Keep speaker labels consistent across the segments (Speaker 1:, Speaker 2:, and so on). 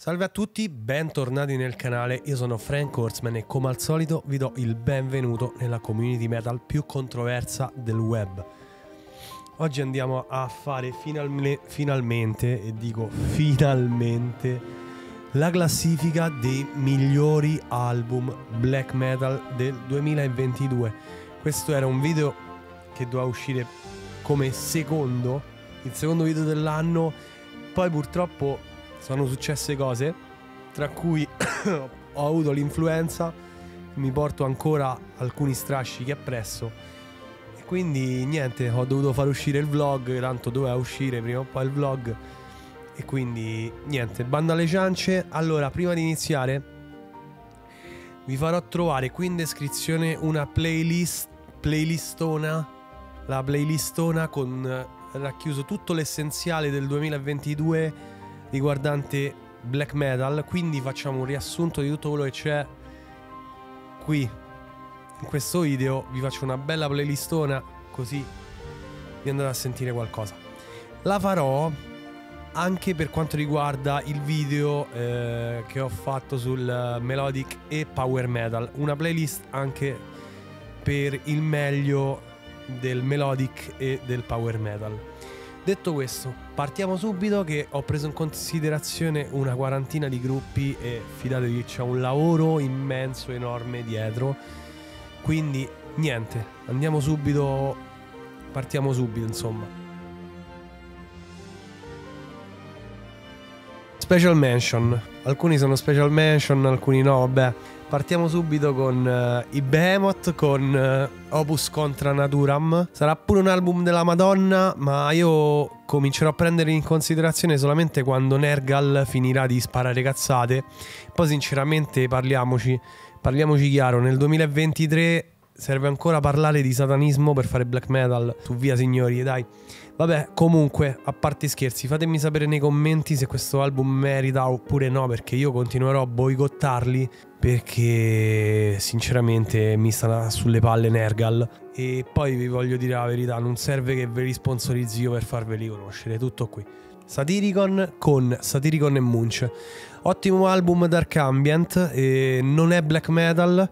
Speaker 1: Salve a tutti, bentornati nel canale, io sono Frank Horseman e come al solito vi do il benvenuto nella community metal più controversa del web. Oggi andiamo a fare finalme, finalmente, e dico finalmente, la classifica dei migliori album black metal del 2022. Questo era un video che doveva uscire come secondo, il secondo video dell'anno, poi purtroppo sono successe cose, tra cui ho avuto l'influenza, mi porto ancora alcuni strascichi appresso. E quindi niente, ho dovuto far uscire il vlog, tanto doveva uscire prima o poi il vlog. E quindi niente, banda alle ciance. Allora, prima di iniziare, vi farò trovare qui in descrizione una playlist, playlistona, la playlistona con racchiuso tutto l'essenziale del 2022 riguardante black metal, quindi facciamo un riassunto di tutto quello che c'è qui in questo video, vi faccio una bella playlistona così vi andate a sentire qualcosa. La farò anche per quanto riguarda il video eh, che ho fatto sul melodic e power metal, una playlist anche per il meglio del melodic e del power metal. Detto questo, partiamo subito che ho preso in considerazione una quarantina di gruppi e fidatevi c'è un lavoro immenso, enorme dietro. Quindi niente, andiamo subito, partiamo subito insomma. Special mention, alcuni sono special mention, alcuni no, vabbè. Partiamo subito con uh, i Behemoth con uh, Opus Contra Naturam. Sarà pure un album della Madonna, ma io comincerò a prendere in considerazione solamente quando Nergal finirà di sparare cazzate. Poi sinceramente parliamoci, parliamoci chiaro, nel 2023 serve ancora parlare di satanismo per fare black metal. Su via signori, dai. Vabbè, comunque, a parte scherzi, fatemi sapere nei commenti se questo album merita oppure no, perché io continuerò a boicottarli perché sinceramente mi sta sulle palle Nergal e poi vi voglio dire la verità, non serve che ve li sponsorizzi io per farveli conoscere, tutto qui. Satyricon con Satyricon e Munch. Ottimo album Dark Ambient, e non è black metal,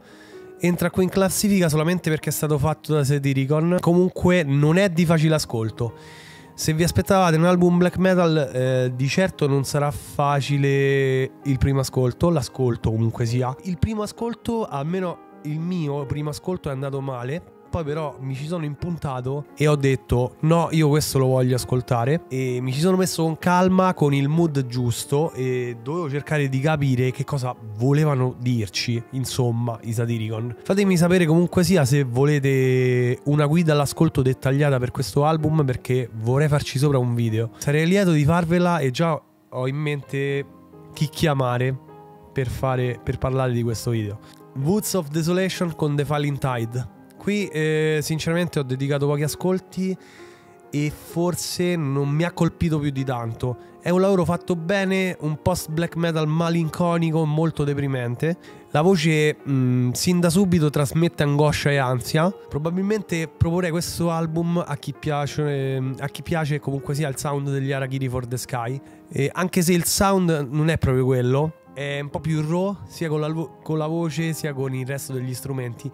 Speaker 1: entra qui in classifica solamente perché è stato fatto da Satyricon. Comunque non è di facile ascolto. Se vi aspettavate un album black metal, eh, di certo non sarà facile il primo ascolto, l'ascolto comunque sia. Il primo ascolto, almeno il mio primo ascolto è andato male, poi però mi ci sono impuntato e ho detto no, io questo lo voglio ascoltare e mi ci sono messo con calma, con il mood giusto e dovevo cercare di capire che cosa volevano dirci, insomma, i Satyricon. Fatemi sapere comunque sia se volete una guida all'ascolto dettagliata per questo album perché vorrei farci sopra un video. Sarei lieto di farvela e già ho in mente chi chiamare per, fare, per parlare di questo video. Woods of Desolation con The Falling Tide qui eh, sinceramente ho dedicato pochi ascolti e forse non mi ha colpito più di tanto. È un lavoro fatto bene, un post black metal malinconico, molto deprimente. La voce mh, mm, sin da subito trasmette angoscia e ansia. Probabilmente proporrei questo album a chi piace, a chi piace comunque sia il sound degli Arachiri for the Sky. E anche se il sound non è proprio quello, è un po' più raw, sia con la, con la voce sia con il resto degli strumenti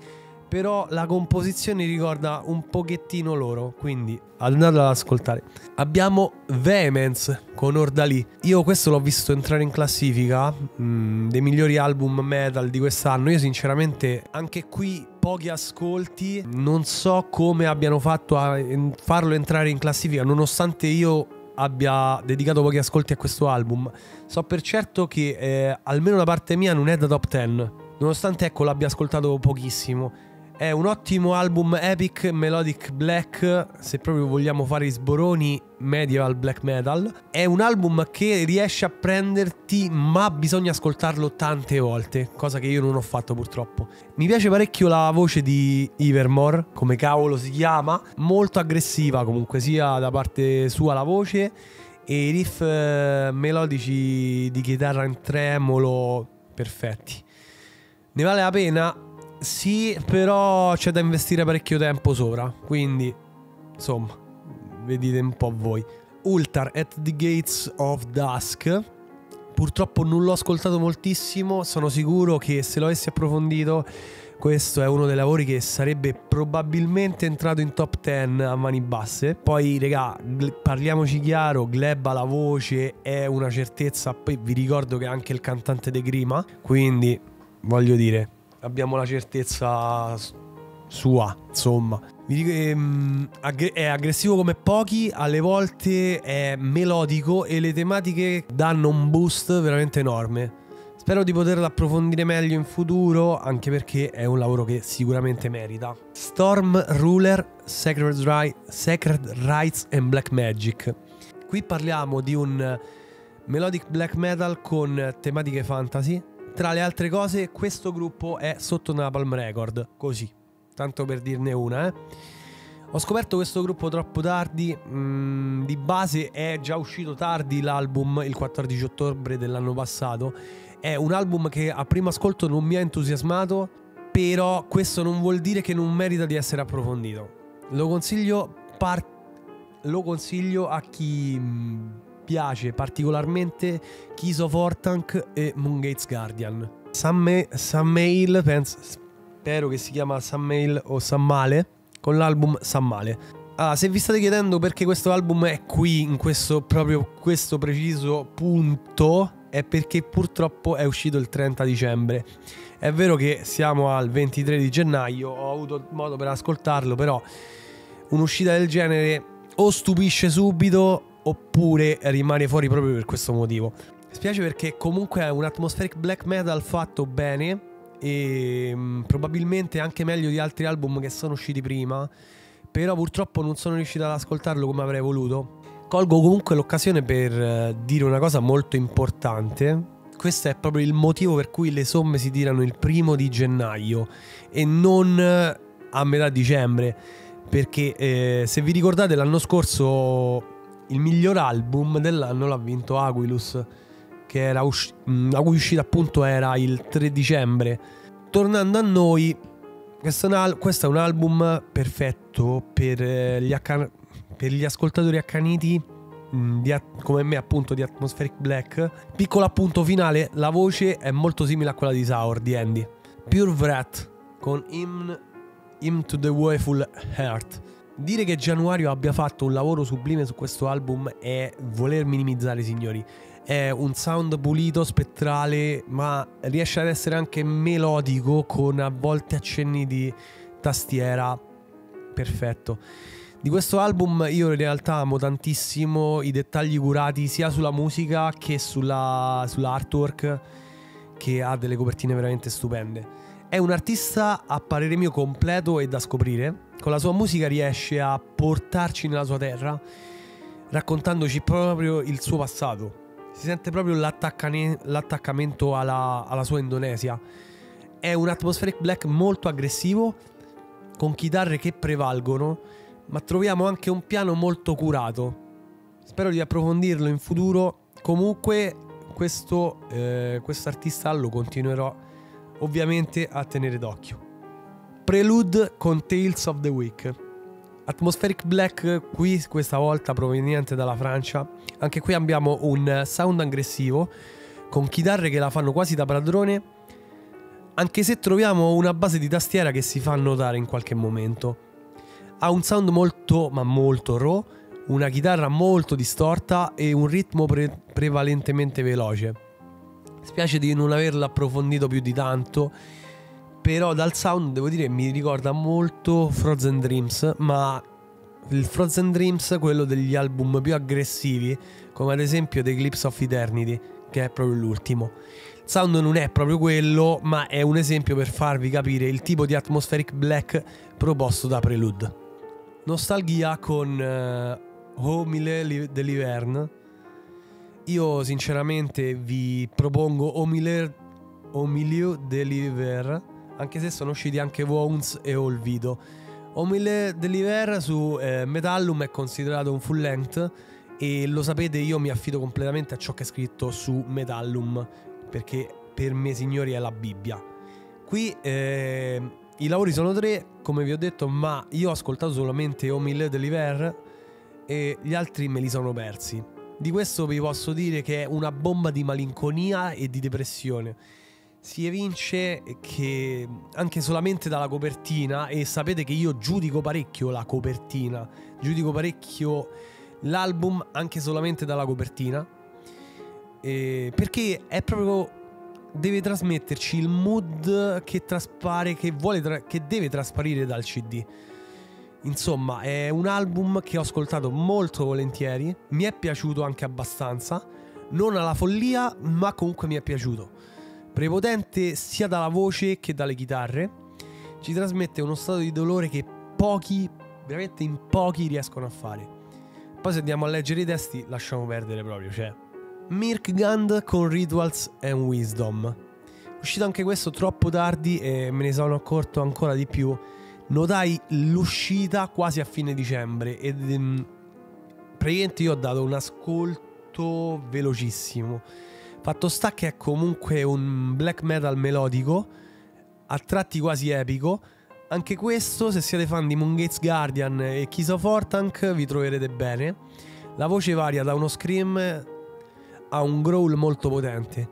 Speaker 1: però la composizione ricorda un pochettino loro, quindi andate ad ascoltare. Abbiamo Vehemence con Ordali. Io questo l'ho visto entrare in classifica mh, mm, dei migliori album metal di quest'anno. Io sinceramente anche qui pochi ascolti, non so come abbiano fatto a farlo entrare in classifica nonostante io abbia dedicato pochi ascolti a questo album. So per certo che eh, almeno da parte mia non è da top 10, nonostante ecco l'abbia ascoltato pochissimo. È un ottimo album epic melodic black, se proprio vogliamo fare i sboroni medieval black metal. È un album che riesce a prenderti, ma bisogna ascoltarlo tante volte, cosa che io non ho fatto purtroppo. Mi piace parecchio la voce di Ivermore, come cavolo si chiama, molto aggressiva comunque sia da parte sua la voce e i riff eh, melodici di chitarra in tremolo perfetti. Ne vale la pena sì, però c'è da investire parecchio tempo sopra. Quindi, insomma, vedete un po' voi. Ultar at the Gates of Dusk. purtroppo non l'ho ascoltato moltissimo, sono sicuro che se lo avessi approfondito questo è uno dei lavori che sarebbe probabilmente entrato in top 10 a mani basse. Poi, regà, parliamoci chiaro, Gleb la voce è una certezza. Poi vi ricordo che è anche il cantante De Grima, quindi voglio dire, abbiamo la certezza sua, insomma. Ehm, è aggressivo come pochi, alle volte è melodico e le tematiche danno un boost veramente enorme. Spero di poterlo approfondire meglio in futuro, anche perché è un lavoro che sicuramente merita. Storm Ruler, Sacred, Ri- Sacred Rights and Black Magic. Qui parliamo di un melodic black metal con tematiche fantasy. Tra le altre cose, questo gruppo è sotto Napalm Record, così, tanto per dirne una, eh. Ho scoperto questo gruppo troppo tardi, mm, di base è già uscito tardi l'album il 14 ottobre dell'anno passato è un album che a primo ascolto non mi ha entusiasmato, però questo non vuol dire che non merita di essere approfondito. Lo consiglio, par- lo consiglio a chi mm, piace particolarmente Kiso Fortank e Moongate's Guardian. Sam, Sam Mail, penso, spero che si chiama Sam Mail o Sam Male, con l'album Sam Male. Ah, se vi state chiedendo perché questo album è qui, in questo proprio questo preciso punto, è perché purtroppo è uscito il 30 dicembre. È vero che siamo al 23 di gennaio, ho avuto modo per ascoltarlo, però un'uscita del genere o stupisce subito oppure rimane fuori proprio per questo motivo. Spiace perché comunque è un atmospheric black metal fatto bene e mh, mm, probabilmente anche meglio di altri album che sono usciti prima, però purtroppo non sono riuscito ad ascoltarlo come avrei voluto Colgo comunque l'occasione per eh, dire una cosa molto importante. Questo è proprio il motivo per cui le somme si tirano il primo di gennaio e non eh, a metà dicembre. Perché eh, se vi ricordate l'anno scorso il miglior album dell'anno l'ha vinto Aquilus, usci- mm, la cui uscita appunto era il 3 dicembre. Tornando a noi, questo è un, al- questo è un album perfetto per eh, gli, accan- per gli ascoltatori accaniti mm, di, come me appunto di Atmospheric Black. Piccolo appunto finale la voce è molto simile a quella di Sour di Andy. Pure Wrath con Hymn, Hymn to the Woeful Heart dire che Januario abbia fatto un lavoro sublime su questo album è voler minimizzare signori è un sound pulito, spettrale, ma riesce ad essere anche melodico con a volte accenni di tastiera. Perfetto. Di questo album io in realtà amo tantissimo i dettagli curati sia sulla musica che sulla, sulla artwork che ha delle copertine veramente stupende. È un artista a parere mio completo e da scoprire. Con la sua musica riesce a portarci nella sua terra, raccontandoci proprio il suo passato. Si sente proprio l'attaccamento alla, alla sua Indonesia. È un atmospheric black molto aggressivo, con chitarre che prevalgono ma troviamo anche un piano molto curato. Spero di approfondirlo in futuro. Comunque, questo eh, artista lo continuerò ovviamente a tenere d'occhio. Prelude con Tales of the Week. Atmospheric Black qui questa volta proveniente dalla Francia. Anche qui abbiamo un sound aggressivo con chitarre che la fanno quasi da padrone, anche se troviamo una base di tastiera che si fa notare in qualche momento. Ha un sound molto, ma molto raw, una chitarra molto distorta e un ritmo pre- prevalentemente veloce. Spiace di non averlo approfondito più di tanto, però dal sound devo dire mi ricorda molto Frozen Dreams, ma il Frozen Dreams, quello degli album più aggressivi, come ad esempio The Eclipse of Eternity, che è proprio l'ultimo. Il sound non è proprio quello, ma è un esempio per farvi capire il tipo di atmospheric black proposto da Prelude. Nostalgia con uh, Au Milieu de l'Hiverne. Io sinceramente vi propongo Au Milieu, Au Milieu de l'Hiver, anche se sono usciti anche Wounds e Olvido. Au Milieu de l'Hiver su eh, Metallum è considerato un full length e lo sapete io mi affido completamente a ciò che è scritto su Metallum perché per me signori è la Bibbia. Qui eh, i lavori sono tre, come vi ho detto, ma io ho ascoltato solamente Au Milieu de l'Hiver e gli altri me li sono persi. Di questo vi posso dire che è una bomba di malinconia e di depressione. Si evince che anche solamente dalla copertina, e sapete che io giudico parecchio la copertina, giudico parecchio l'album anche solamente dalla copertina, perché è proprio deve trasmetterci il mood che traspare, che, tra- che deve trasparire dal CD. Insomma, è un album che ho ascoltato molto volentieri, mi è piaciuto anche abbastanza, non alla follia, ma comunque mi è piaciuto. Prepotente sia dalla voce che dalle chitarre, ci trasmette uno stato di dolore che pochi, veramente in pochi riescono a fare. Poi se andiamo a leggere i testi lasciamo perdere proprio, cioè Mirk Gand con Rituals and Wisdom. Uscito anche questo troppo tardi e me ne sono accorto ancora di più. Notai l'uscita quasi a fine dicembre ed um, praticamente io ho dato un ascolto velocissimo. Fatto sta che è comunque un black metal melodico, a tratti quasi epico. Anche questo, se siete fan di Moon Gates Guardian e Keys of Ortank, vi troverete bene. La voce varia da uno scream ha un growl molto potente.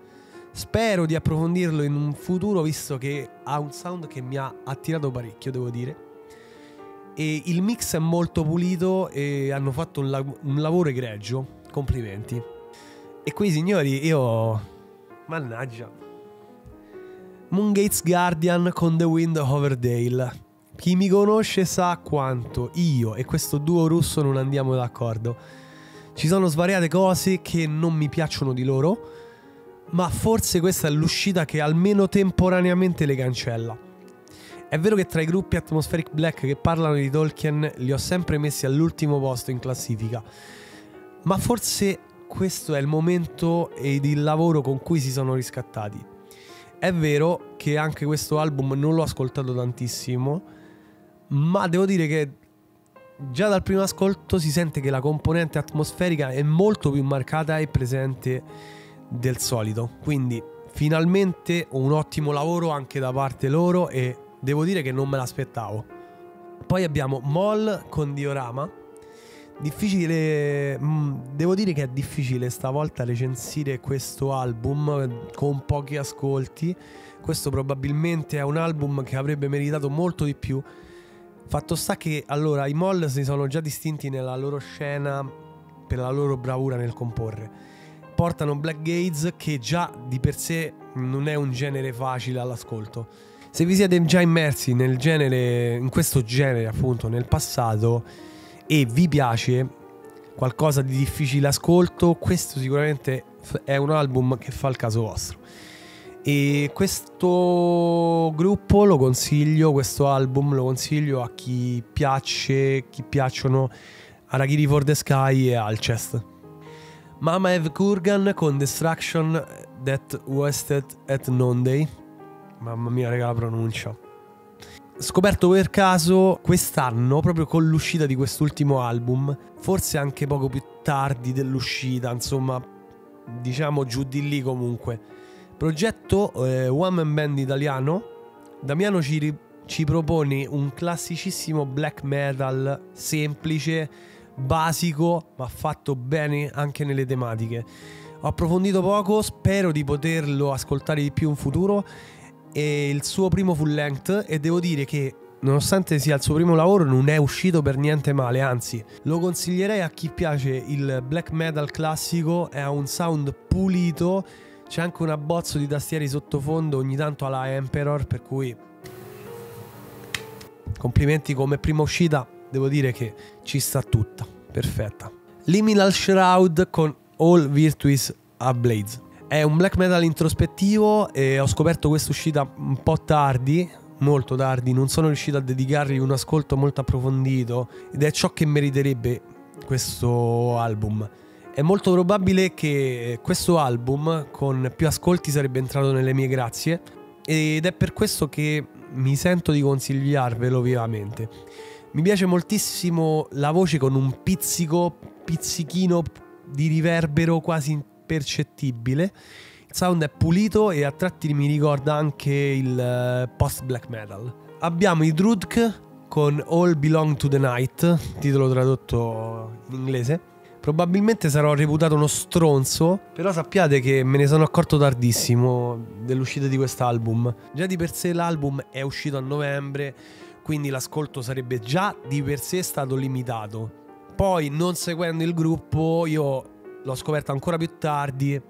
Speaker 1: Spero di approfondirlo in un futuro visto che ha un sound che mi ha attirato parecchio, devo dire. E il mix è molto pulito e hanno fatto un, la- un lavoro egregio. Complimenti. E qui signori, io... Mannaggia. Moongate's Guardian con The Wind Over Dale. Chi mi conosce sa quanto io e questo duo russo non andiamo d'accordo. Ci sono svariate cose che non mi piacciono di loro, ma forse questa è l'uscita che almeno temporaneamente le cancella. È vero che tra i gruppi Atmospheric Black che parlano di Tolkien li ho sempre messi all'ultimo posto in classifica, ma forse questo è il momento ed il lavoro con cui si sono riscattati. È vero che anche questo album non l'ho ascoltato tantissimo, ma devo dire che già dal primo ascolto si sente che la componente atmosferica è molto più marcata e presente del solito. Quindi finalmente un ottimo lavoro anche da parte loro e devo dire che non me l'aspettavo. Poi abbiamo Moll con Diorama. Difficile, mm, devo dire che è difficile stavolta recensire questo album con pochi ascolti. Questo probabilmente è un album che avrebbe meritato molto di più Fatto sta che allora i Moll si sono già distinti nella loro scena per la loro bravura nel comporre. Portano Black Gates che già di per sé non è un genere facile all'ascolto. Se vi siete già immersi nel genere, in questo genere appunto nel passato e vi piace qualcosa di difficile ascolto, questo sicuramente è un album che fa il caso vostro. E questo gruppo lo consiglio, questo album lo consiglio a chi piace, chi piacciono Arachiri for the Sky e Alcest. Mama Eve Kurgan con Destruction That Wasted at Noonday. Mamma mia, raga, la pronuncia. Scoperto per caso quest'anno, proprio con l'uscita di quest'ultimo album, forse anche poco più tardi dell'uscita, insomma, diciamo giù di lì comunque Progetto eh, One Man Band italiano. Damiano ci, ci propone un classicissimo black metal semplice, basico, ma fatto bene anche nelle tematiche. Ho approfondito poco, spero di poterlo ascoltare di più in futuro. È il suo primo full length e devo dire che nonostante sia il suo primo lavoro, non è uscito per niente male, anzi, lo consiglierei a chi piace il black metal classico, è un sound pulito c'è anche un abbozzo di tastieri sottofondo ogni tanto alla Emperor, per cui complimenti come prima uscita, devo dire che ci sta tutta, perfetta. Liminal Shroud con All Virtues Ablaze. È un black metal introspettivo e ho scoperto questa uscita un po' tardi, molto tardi, non sono riuscito a dedicargli un ascolto molto approfondito ed è ciò che meriterebbe questo album. È molto probabile che questo album con più ascolti sarebbe entrato nelle mie grazie ed è per questo che mi sento di consigliarvelo vivamente. Mi piace moltissimo la voce con un pizzico, pizzichino di riverbero quasi impercettibile. Il sound è pulito e a tratti mi ricorda anche il eh, post black metal. Abbiamo i Drudk con All Belong to the Night, titolo tradotto in inglese Probabilmente sarò reputato uno stronzo, però sappiate che me ne sono accorto tardissimo dell'uscita di quest'album. Già di per sé l'album è uscito a novembre, quindi l'ascolto sarebbe già di per sé stato limitato. Poi, non seguendo il gruppo, io l'ho scoperto ancora più tardi.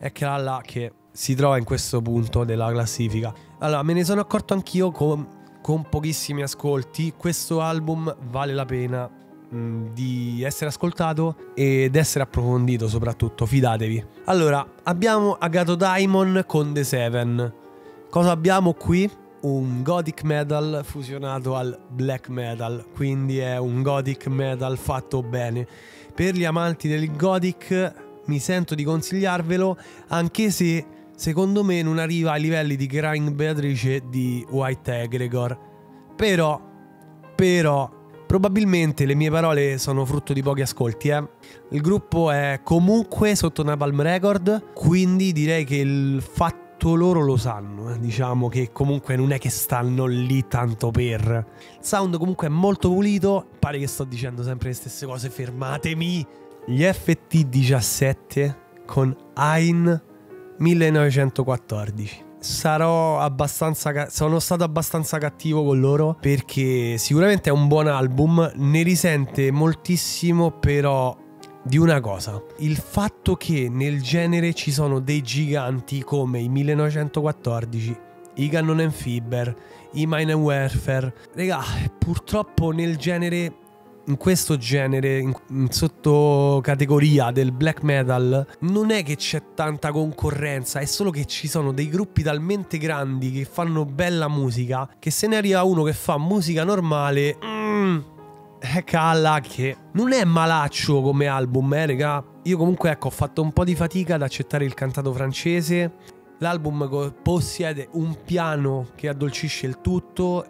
Speaker 1: E che là che si trova in questo punto della classifica. Allora, me ne sono accorto anch'io con, con pochissimi ascolti. Questo album vale la pena Mm, di essere ascoltato ed essere approfondito soprattutto, fidatevi. Allora, abbiamo Agato Diamond con The Seven. Cosa abbiamo qui? Un gothic metal fusionato al black metal, quindi è un gothic metal fatto bene. Per gli amanti del gothic mi sento di consigliarvelo, anche se secondo me non arriva ai livelli di Crying Beatrice di White Egregor. Però, però, Probabilmente le mie parole sono frutto di pochi ascolti, eh. Il gruppo è comunque sotto Napalm Record, quindi direi che il fatto loro lo sanno, eh. diciamo che comunque non è che stanno lì tanto per. Il sound comunque è molto pulito, pare che sto dicendo sempre le stesse cose, fermatemi. Gli FT17 con Ein 1914 sarò abbastanza sono stato abbastanza cattivo con loro perché sicuramente è un buon album, ne risente moltissimo però di una cosa, il fatto che nel genere ci sono dei giganti come i 1914, i Cannon and Fiber, i Mine and Warfare. Raga, purtroppo nel genere in questo genere, in, sottocategoria del black metal, non è che c'è tanta concorrenza, è solo che ci sono dei gruppi talmente grandi che fanno bella musica che se ne arriva uno che fa musica normale... Mm, calla che non è malaccio come album, eh, raga. Io comunque, ecco, ho fatto un po' di fatica ad accettare il cantato francese. L'album possiede un piano che addolcisce il tutto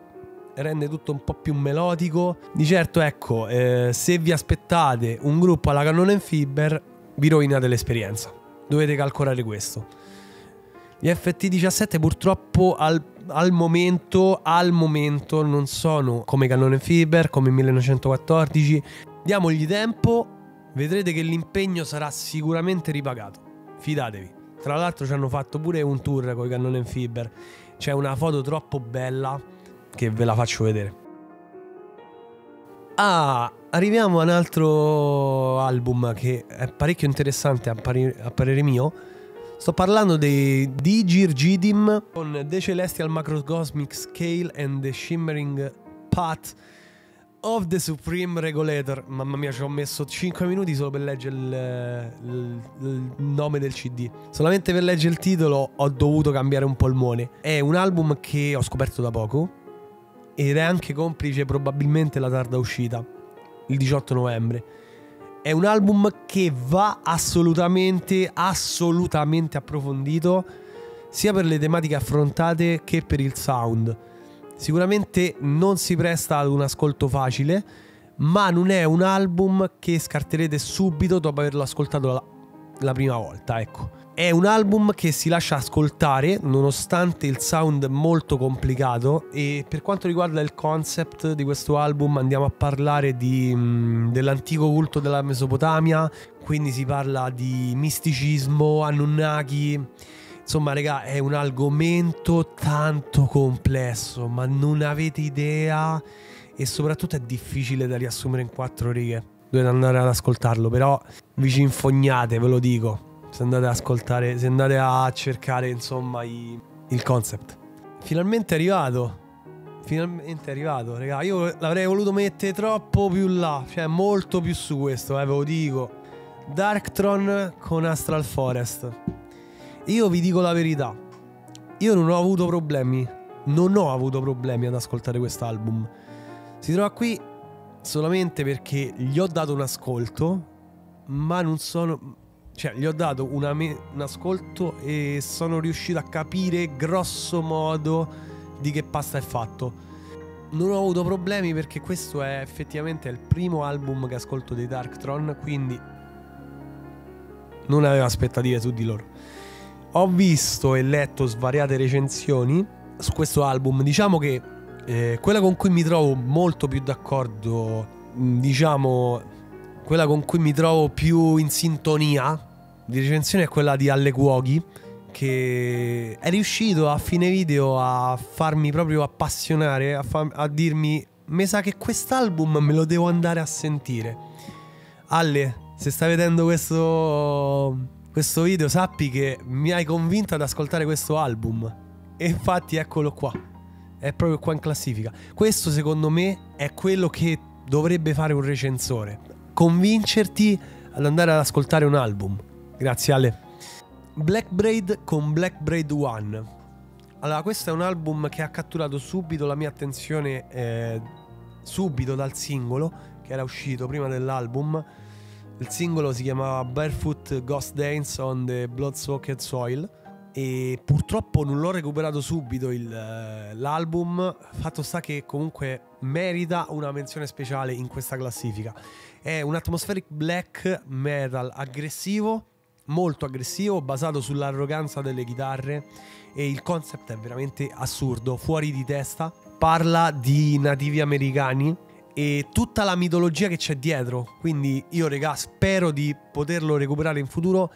Speaker 1: rende tutto un po' più melodico. Di certo, ecco, eh, se vi aspettate un gruppo alla Canon and Fiber, vi rovinate l'esperienza. Dovete calcolare questo. Gli FT17 purtroppo al, al, momento, al momento non sono come Canon and Fiber, come 1914. Diamogli tempo, vedrete che l'impegno sarà sicuramente ripagato. Fidatevi. Tra l'altro ci hanno fatto pure un tour con i Canon and Fiber. C'è una foto troppo bella che ve la faccio vedere. Ah, arriviamo a un altro album che è parecchio interessante a, pari- a parere mio. Sto parlando dei Digir Gidim con The Celestial Macrocosmic Scale and the Shimmering Path of the Supreme Regulator. Mamma mia, ci ho messo 5 minuti solo per leggere il, il, il, nome del CD. Solamente per leggere il titolo ho dovuto cambiare un polmone. È un album che ho scoperto da poco ed è anche complice probabilmente la tarda uscita, il 18 novembre. È un album che va assolutamente, assolutamente approfondito, sia per le tematiche affrontate che per il sound. Sicuramente non si presta ad un ascolto facile, ma non è un album che scarterete subito dopo averlo ascoltato la, la prima volta, ecco. È un album che si lascia ascoltare nonostante il sound molto complicato e per quanto riguarda il concept di questo album andiamo a parlare di, mm, dell'antico culto della Mesopotamia, quindi si parla di misticismo, Anunnaki. Insomma, raga, è un argomento tanto complesso, ma non avete idea e soprattutto è difficile da riassumere in quattro righe. Dovete andare ad ascoltarlo, però vi ci infognate, ve lo dico se andate ad ascoltare, se andate a cercare insomma i, il concept. Finalmente è arrivato. Finalmente è arrivato, raga. Io l'avrei voluto mettere troppo più là, cioè molto più su questo, eh, ve lo dico. Darktron con Astral Forest. Io vi dico la verità. Io non ho avuto problemi. Non ho avuto problemi ad ascoltare quest'album. Si trova qui solamente perché gli ho dato un ascolto, ma non sono cioè, gli ho dato me- un ascolto e sono riuscito a capire grosso modo di che pasta è fatto. Non ho avuto problemi perché questo è effettivamente il primo album che ascolto dei Darktron, quindi non avevo aspettative su di loro. Ho visto e letto svariate recensioni su questo album. Diciamo che eh, quella con cui mi trovo molto più d'accordo, diciamo quella con cui mi trovo più in sintonia di recensione è quella di Alle Cuoghi che è riuscito a fine video a farmi proprio appassionare, a, fa- a dirmi mi sa che quest'album me lo devo andare a sentire. Alle, se stai vedendo questo, questo video sappi che mi hai convinto ad ascoltare questo album. E infatti eccolo qua. È proprio qua in classifica. Questo secondo me è quello che dovrebbe fare un recensore. Convincerti ad andare ad ascoltare un album. Grazie Ale. Black Braid con Black Braid One. Allora, questo è un album che ha catturato subito la mia attenzione, eh, subito dal singolo che era uscito prima dell'album. Il singolo si chiamava Barefoot Ghost Dance on the Bloodsoaked Soil e purtroppo non l'ho recuperato subito il, eh, l'album. Fatto sta che comunque merita una menzione speciale in questa classifica. È un atmospheric black metal aggressivo molto aggressivo, basato sull'arroganza delle chitarre e il concept è veramente assurdo, fuori di testa. Parla di nativi americani e tutta la mitologia che c'è dietro. Quindi io, regà, spero di poterlo recuperare in futuro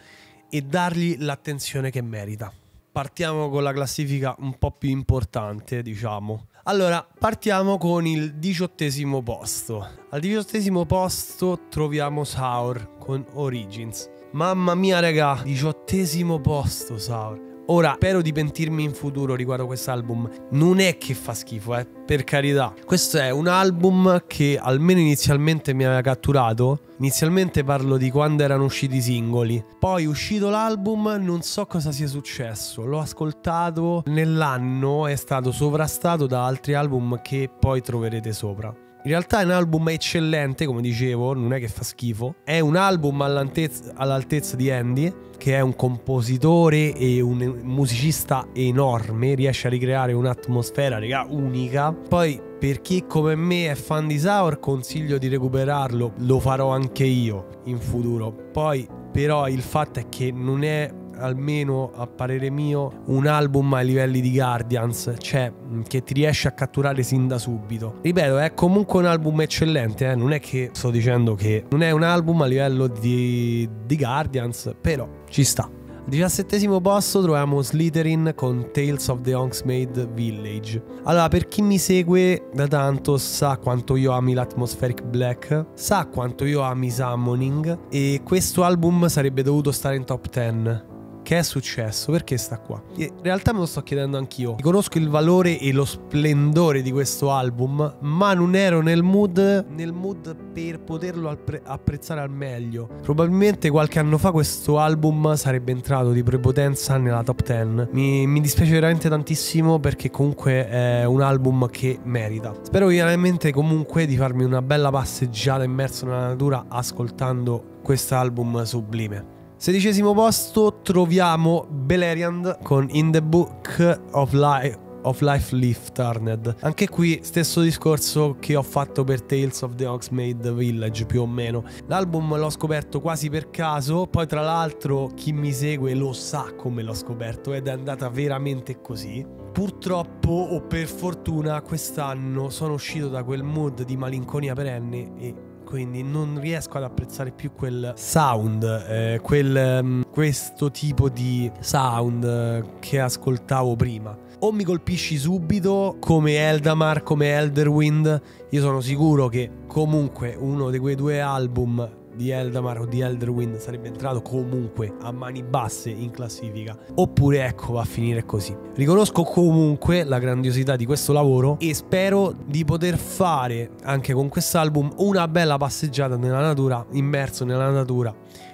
Speaker 1: e dargli l'attenzione che merita. Partiamo con la classifica un po' più importante, diciamo. Allora, partiamo con il diciottesimo posto. Al diciottesimo posto troviamo Saur con Origins. Mamma mia, raga, diciottesimo posto, Saur. Ora, spero di pentirmi in futuro riguardo quest'album. Non è che fa schifo, eh, per carità. Questo è un album che almeno inizialmente mi aveva catturato. Inizialmente parlo di quando erano usciti i singoli. Poi uscito l'album, non so cosa sia successo. L'ho ascoltato nell'anno, è stato sovrastato da altri album che poi troverete sopra. In realtà è un album eccellente, come dicevo, non è che fa schifo. È un album all'altezza, di Andy, che è un compositore e un musicista enorme, riesce a ricreare un'atmosfera, raga, unica. Poi per chi come me è fan di Sour consiglio di recuperarlo, lo farò anche io in futuro. Poi però il fatto è che non è almeno a parere mio, un album ai livelli di Guardians, cioè che ti riesce a catturare sin da subito. Ripeto, è comunque un album eccellente, eh? non è che sto dicendo che non è un album a livello di, di Guardians, però ci sta. Al diciassettesimo posto troviamo Slytherin con Tales of the Hogsmeade Village. Allora, per chi mi segue da tanto sa quanto io ami l'Atmospheric Black, sa quanto io ami Summoning e questo album sarebbe dovuto stare in top 10 che è successo? Perché sta qua? In realtà me lo sto chiedendo anch'io. Conosco il valore e lo splendore di questo album, ma non ero nel mood, nel mood per poterlo appre- apprezzare al meglio. Probabilmente qualche anno fa questo album sarebbe entrato di prepotenza nella top 10. Mi, mi dispiace veramente tantissimo perché comunque è un album che merita. Spero veramente comunque di farmi una bella passeggiata immerso nella natura ascoltando quest'album sublime. Sedicesimo posto troviamo Beleriand con In the Book of Life of Life Leaf Turned. Anche qui stesso discorso che ho fatto per Tales of the Oxmade Village più o meno. L'album l'ho scoperto quasi per caso, poi tra l'altro chi mi segue lo sa come l'ho scoperto ed è andata veramente così. Purtroppo o per fortuna quest'anno sono uscito da quel mood di malinconia perenne e quindi non riesco ad apprezzare più quel sound, eh, quel, um, questo tipo di sound eh, che ascoltavo prima. O mi colpisci subito come Eldamar, come Elderwind, io sono sicuro che comunque uno di quei due album di Eldamar o di Elderwind sarebbe entrato comunque a mani basse in classifica. Oppure ecco va a finire così. Riconosco comunque la grandiosità di questo lavoro e spero di poter fare anche con quest'album una bella passeggiata nella natura, immerso nella natura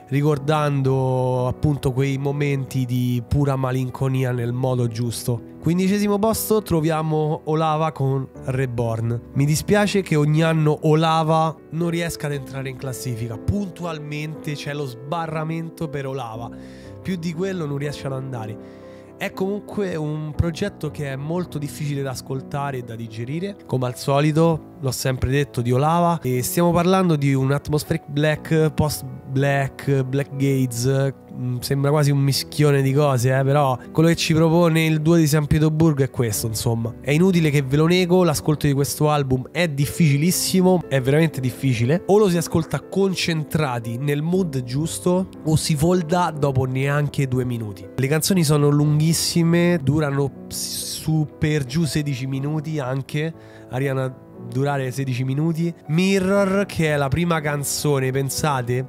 Speaker 1: ricordando appunto quei momenti di pura malinconia nel modo giusto. Quindicesimo posto troviamo Olava con Reborn. Mi dispiace che ogni anno Olava non riesca ad entrare in classifica. Puntualmente c'è lo sbarramento per Olava. Più di quello non riesce ad andare. È comunque un progetto che è molto difficile da ascoltare e da digerire. Come al solito, l'ho sempre detto di Olava. E stiamo parlando di un atmospheric black, post black, black mm, sembra quasi un mischione di cose, eh, però quello che ci propone il duo di San Pietroburgo è questo, insomma. È inutile che ve lo nego, l'ascolto di questo album è difficilissimo, è veramente difficile. O lo si ascolta concentrati nel mood giusto o si folda dopo neanche due minuti. Le canzoni sono lunghissime, durano su per giù 16 minuti anche. Ariana durare 16 minuti. Mirror, che è la prima canzone, pensate,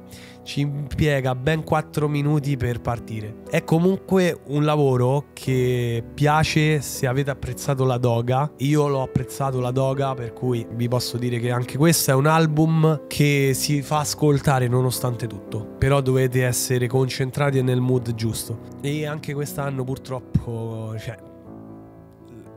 Speaker 1: ci impiega ben 4 minuti per partire. È comunque un lavoro che piace se avete apprezzato la Doga. Io l'ho apprezzato la Doga, per cui vi posso dire che anche questo è un album che si fa ascoltare nonostante tutto. Però dovete essere concentrati nel mood giusto. E anche quest'anno purtroppo, cioè,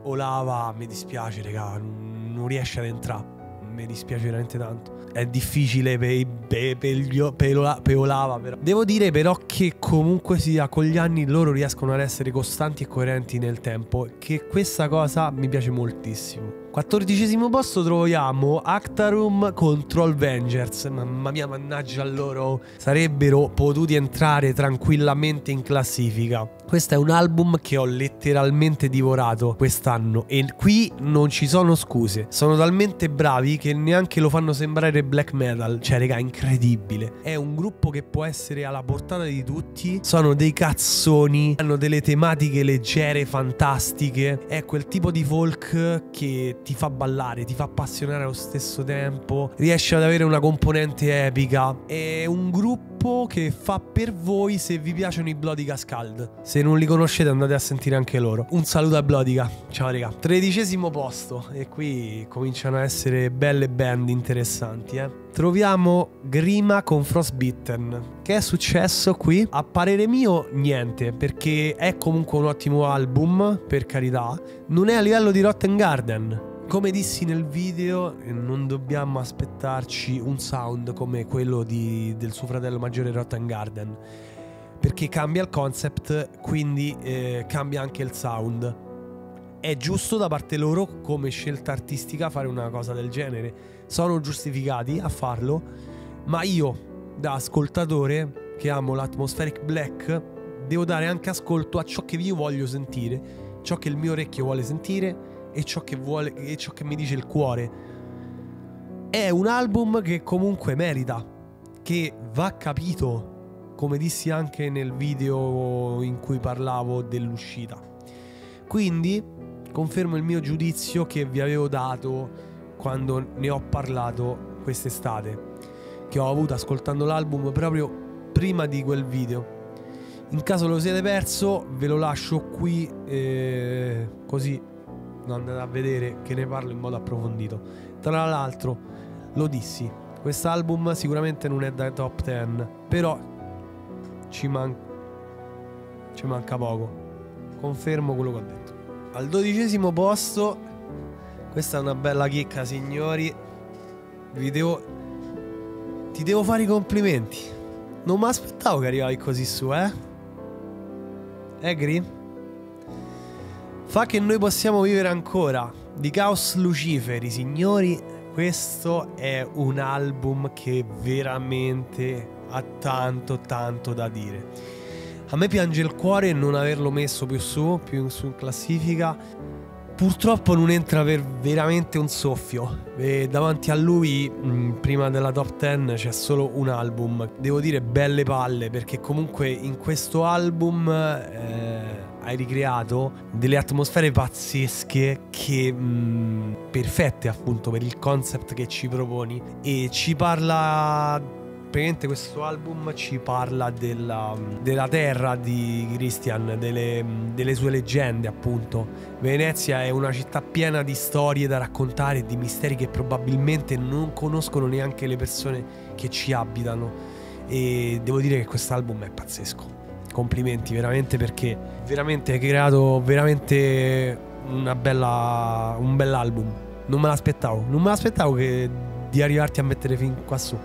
Speaker 1: Olava mi dispiace, raga, non riesce ad entrare. Mi dispiace veramente tanto è difficile per, per, per, per Olava però. Devo dire però che comunque sia con gli anni loro riescono ad essere costanti e coerenti nel tempo che questa cosa mi piace moltissimo. Quattordicesimo posto troviamo Actarum Control Vengers. Mamma mia, mannaggia loro. Sarebbero potuti entrare tranquillamente in classifica. Questo è un album che ho letteralmente divorato quest'anno e qui non ci sono scuse. Sono talmente bravi che neanche lo fanno sembrare black metal. Cioè, raga, incredibile. È un gruppo che può essere alla portata di tutti. Sono dei cazzoni, hanno delle tematiche leggere, fantastiche. È quel tipo di folk che ti fa ballare, ti fa appassionare allo stesso tempo, riesce ad avere una componente epica. È un gruppo che fa per voi se vi piacciono i Bloody Cascald. Se non li conoscete andate a sentire anche loro. Un saluto a Blodica. Ciao raga. Tredicesimo posto e qui cominciano a essere belle band interessanti, eh. Troviamo Grima con Frostbitten. Che è successo qui? A parere mio, niente, perché è comunque un ottimo album, per carità. Non è a livello di Rotten Garden, come dissi nel video, non dobbiamo aspettarci un sound come quello di, del suo fratello maggiore Rotten Garden. Perché cambia il concept, quindi eh, cambia anche il sound. È giusto da parte loro, come scelta artistica, fare una cosa del genere. Sono giustificati a farlo, ma io, da ascoltatore che amo l'atmospheric black, devo dare anche ascolto a ciò che io voglio sentire, ciò che il mio orecchio vuole sentire e ciò che vuole e ciò che mi dice il cuore. È un album che comunque merita, che va capito, come dissi anche nel video in cui parlavo dell'uscita. Quindi confermo il mio giudizio che vi avevo dato quando ne ho parlato quest'estate, che ho avuto ascoltando l'album proprio prima di quel video. In caso lo siete perso, ve lo lascio qui eh, così non andate a vedere che ne parlo in modo approfondito. Tra l'altro, lo dissi, quest'album sicuramente non è da top 10, però ci, man- ci manca poco. Confermo quello che ho detto. Al dodicesimo posto, questa è una bella chicca, signori. Vi devo. Ti devo fare i complimenti. Non mi aspettavo che arrivavi così su, eh? Eh, Green? fa che noi possiamo vivere ancora. Di Caos Luciferi, signori, questo è un album che veramente ha tanto tanto da dire. A me piange il cuore non averlo messo più su, più su in classifica. Purtroppo non entra per veramente un soffio. E davanti a lui, mh, prima della top 10, c'è solo un album. Devo dire belle palle, perché comunque in questo album. Eh, hai ricreato delle atmosfere pazzesche che mh, mm, perfette appunto per il concept che ci proponi e ci parla praticamente questo album ci parla della, della terra di Christian, delle, delle, sue leggende appunto. Venezia è una città piena di storie da raccontare e di misteri che probabilmente non conoscono neanche le persone che ci abitano e devo dire che quest'album è pazzesco complimenti veramente perché veramente hai creato veramente una bella, un bell'album. Non me l'aspettavo, non me l'aspettavo che, di arrivarti a mettere fin qua su.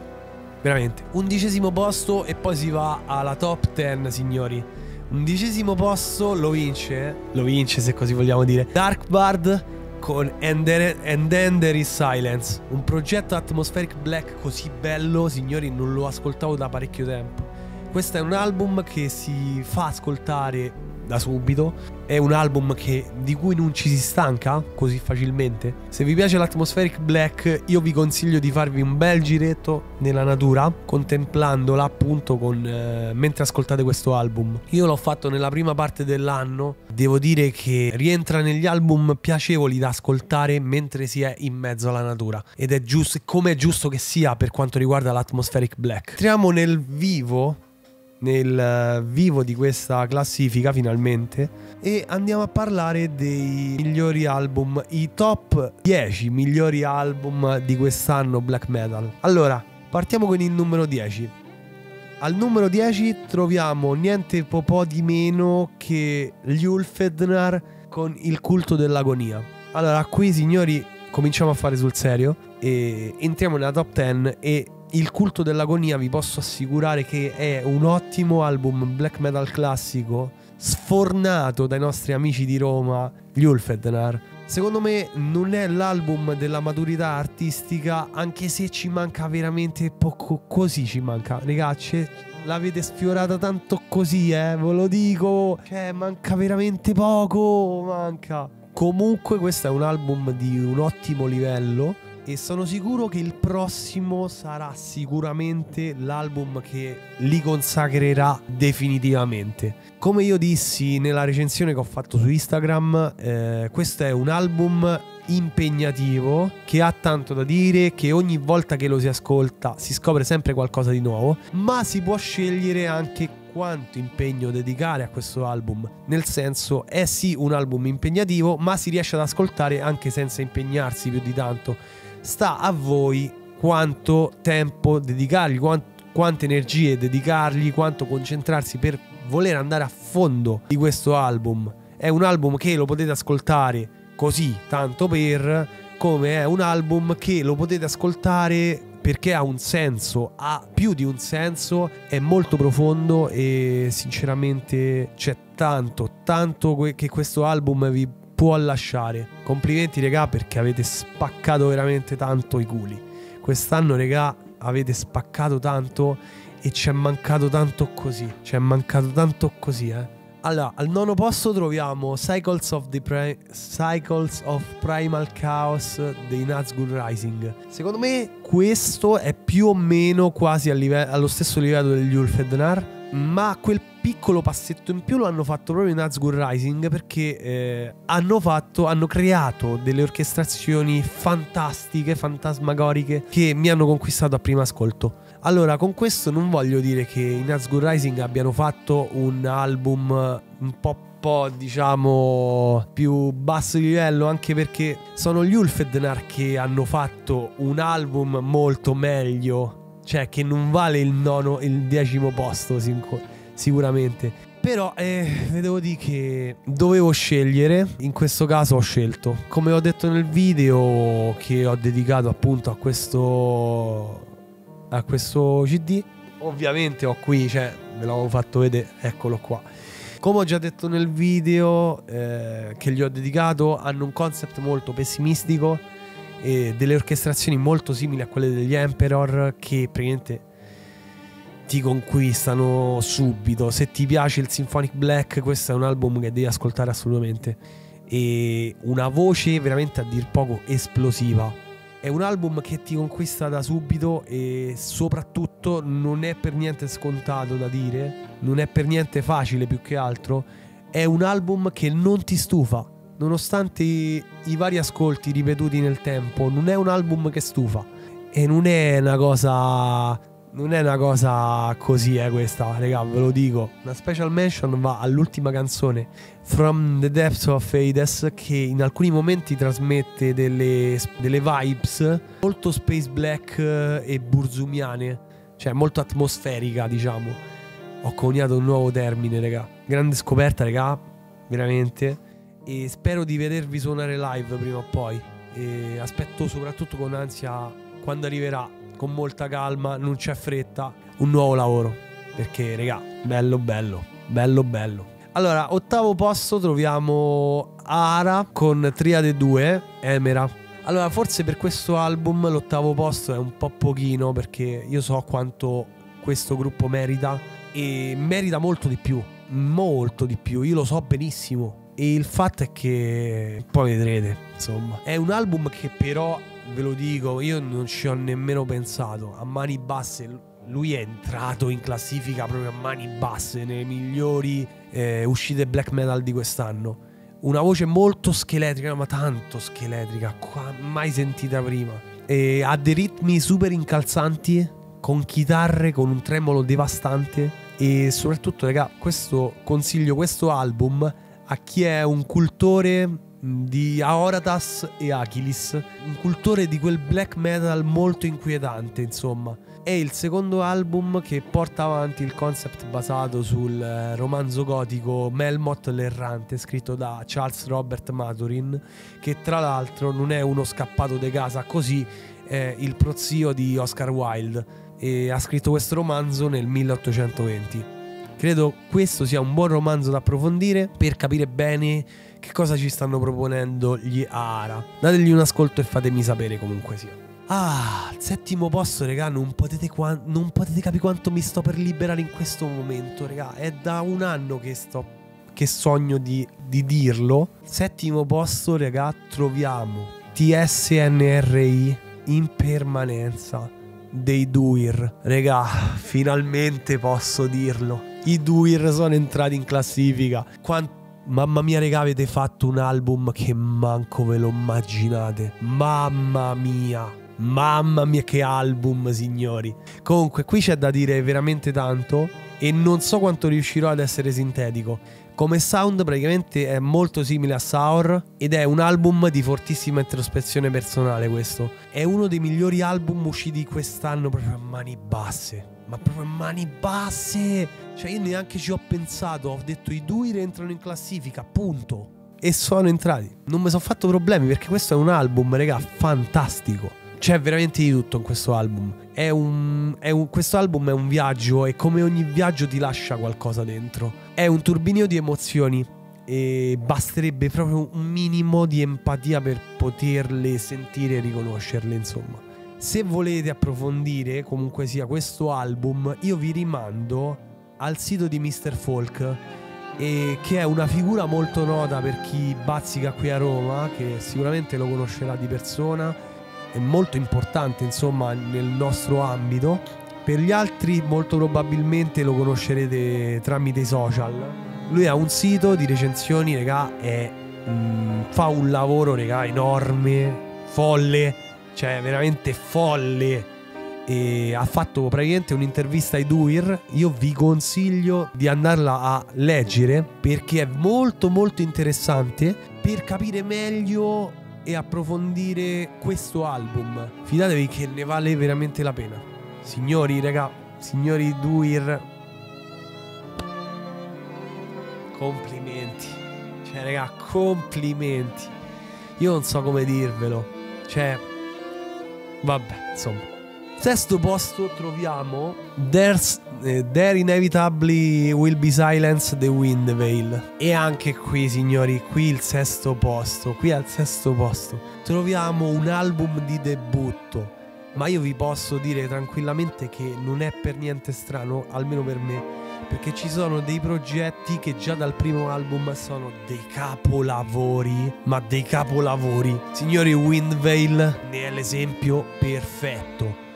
Speaker 1: Veramente. Undicesimo posto e poi si va alla top 10, signori. Undicesimo posto lo vince, lo vince se così vogliamo dire, Dark Bard con Then, And There Is Silence. Un progetto atmospheric black così bello, signori, non lo ascoltavo da parecchio tempo Questo è un album che si fa ascoltare da subito. È un album che, di cui non ci si stanca così facilmente. Se vi piace l'atmospheric black, io vi consiglio di farvi un bel giretto nella natura, contemplandola appunto con, eh, mentre ascoltate questo album. Io l'ho fatto nella prima parte dell'anno. Devo dire che rientra negli album piacevoli da ascoltare mentre si è in mezzo alla natura. Ed è giusto, come è giusto che sia per quanto riguarda l'atmospheric black. Entriamo nel vivo nel eh, vivo di questa classifica finalmente e andiamo a parlare dei migliori album, i top 10 migliori album di quest'anno black metal. Allora, partiamo con il numero 10. Al numero 10 troviamo niente po' di meno che gli Ulfednar con il culto dell'agonia. Allora, qui signori cominciamo a fare sul serio e entriamo nella top 10 e il culto dell'agonia vi posso assicurare che è un ottimo album black metal classico sfornato dai nostri amici di Roma, gli Ulfednar. Secondo me non è l'album della maturità artistica, anche se ci manca veramente poco, così ci manca. Ragazzi, l'avete sfiorata tanto così, eh, ve lo dico. Cioè, manca veramente poco, manca. Comunque questo è un album di un ottimo livello e sono sicuro che il prossimo sarà sicuramente l'album che li consacrerà definitivamente. Come io dissi nella recensione che ho fatto su Instagram, eh, questo è un album impegnativo che ha tanto da dire che ogni volta che lo si ascolta si scopre sempre qualcosa di nuovo ma si può scegliere anche quanto impegno dedicare a questo album nel senso è sì un album impegnativo ma si riesce ad ascoltare anche senza impegnarsi più di tanto sta a voi quanto tempo dedicargli, quant- quante energie dedicargli, quanto concentrarsi per voler andare a fondo di questo album. È un album che lo potete ascoltare così, tanto per, come è un album che lo potete ascoltare perché ha un senso, ha più di un senso, è molto profondo e sinceramente c'è tanto, tanto che questo album vi può lasciare. Complimenti, regà, perché avete spaccato veramente tanto i culi. Quest'anno, regà, avete spaccato tanto e ci è mancato tanto così. Ci è mancato tanto così, eh. Allora, al nono posto troviamo Cycles of, Cycles of Primal Chaos dei Nazgûl Rising. Secondo me questo è più o meno quasi allo stesso livello degli Ulfednar ma quel piccolo passetto in più lo hanno fatto proprio in Nazgûl Rising perché eh, hanno, fatto, hanno creato delle orchestrazioni fantastiche, fantasmagoriche che mi hanno conquistato a primo ascolto. Allora, con questo non voglio dire che i Nazgûl Rising abbiano fatto un album un po' po' diciamo più basso di livello anche perché sono gli Ulfednar che hanno fatto un album molto meglio cioè che non vale il nono, il decimo posto sicuramente. Però eh, devo dire che dovevo scegliere, in questo caso ho scelto. Come ho detto nel video che ho dedicato appunto a questo a questo CD, ovviamente ho qui, cioè ve l'avevo fatto vedere, eccolo qua. Come ho già detto nel video eh, che gli ho dedicato, hanno un concept molto pessimistico e delle orchestrazioni molto simili a quelle degli Emperor che praticamente ti conquistano subito. Se ti piace il Symphonic Black, questo è un album che devi ascoltare assolutamente. E una voce veramente a dir poco esplosiva. È un album che ti conquista da subito e soprattutto non è per niente scontato da dire, non è per niente facile più che altro. È un album che non ti stufa nonostante i, vari ascolti ripetuti nel tempo, non è un album che stufa. E non è una cosa non è una cosa così, eh, questa, raga, ve lo dico. Una special mention va all'ultima canzone, From the Depths of Hades, che in alcuni momenti trasmette delle, delle vibes molto space black e burzumiane, cioè molto atmosferica, diciamo. Ho coniato un nuovo termine, raga. Grande scoperta, raga, veramente e spero di vedervi suonare live prima o poi. E aspetto soprattutto con ansia quando arriverà, con molta calma, non c'è fretta, un nuovo lavoro. Perché, regà, bello bello, bello bello. Allora, ottavo posto troviamo Ara con Triade 2, Emera. Allora, forse per questo album l'ottavo posto è un po' pochino perché io so quanto questo gruppo merita e merita molto di più, molto di più, io lo so benissimo. E il fatto è che poi vedrete, insomma, è un album che però ve lo dico, io non ci ho nemmeno pensato. A mani basse, lui è entrato in classifica proprio a mani basse, nelle migliori eh, uscite black metal di quest'anno. Una voce molto scheletrica, ma tanto scheletrica, mai sentita prima. E ha dei ritmi super incalzanti, con chitarre, con un tremolo devastante. E soprattutto, raga, questo consiglio questo album a chi è un cultore di Aoratas e Achilles, un cultore di quel black metal molto inquietante, insomma. È il secondo album che porta avanti il concept basato sul eh, romanzo gotico Melmoth l'Errante, scritto da Charles Robert Maturin, che tra l'altro non è uno scappato di casa così, è il prozio di Oscar Wilde e ha scritto questo romanzo nel 1820. Credo questo sia un buon romanzo da approfondire per capire bene che cosa ci stanno proponendo gli Ara. Dategli un ascolto e fatemi sapere comunque sia. Ah, settimo posto, regà, non potete, non potete capire quanto mi sto per liberare in questo momento, regà. È da un anno che sto che sogno di, di dirlo. Settimo posto, regà, troviamo TSNRI in permanenza dei Duir. Regà, finalmente posso dirlo. I Duir sono entrati in classifica. Quanto Mamma mia, raga, avete fatto un album che manco ve lo immaginate. Mamma mia. Mamma mia, che album, signori. Comunque, qui c'è da dire veramente tanto. E non so quanto riuscirò ad essere sintetico. Come sound praticamente è molto simile a Sour ed è un album di fortissima introspezione personale questo. È uno dei migliori album usciti quest'anno proprio a mani basse ma proprio mani basse. Cioè, io neanche ci ho pensato. Ho detto i due rientrano in classifica, punto. E sono entrati. Non mi sono fatto problemi perché questo è un album, raga, fantastico. C'è veramente di tutto in questo album. È un, è un, questo album è un viaggio e come ogni viaggio ti lascia qualcosa dentro. È un turbinio di emozioni e basterebbe proprio un minimo di empatia per poterle sentire e riconoscerle, insomma. Se volete approfondire comunque sia questo album, io vi rimando al sito di Mr. Folk, e che è una figura molto nota per chi bazzica qui a Roma, che sicuramente lo conoscerà di persona, è molto importante insomma nel nostro ambito. Per gli altri molto probabilmente lo conoscerete tramite i social. Lui ha un sito di recensioni, regà, e mm, fa un lavoro, regà, enorme, folle cioè veramente folle. E ha fatto praticamente un'intervista ai Duir. Io vi consiglio di andarla a leggere perché è molto molto interessante per capire meglio e approfondire questo album. Fidatevi che ne vale veramente la pena. Signori, raga, signori Duir, complimenti. Cioè, raga, complimenti. Io non so come dirvelo. Cioè, Vabbè, insomma. Sesto posto troviamo There's, eh, There Inevitably Will Be Silence The Wind Veil. E anche qui, signori, qui il sesto posto. Qui al sesto posto troviamo un album di debutto. Ma io vi posso dire tranquillamente che non è per niente strano, almeno per me perché ci sono dei progetti che già dal primo album sono dei capolavori, ma dei capolavori. Signori, Windvale ne è l'esempio perfetto.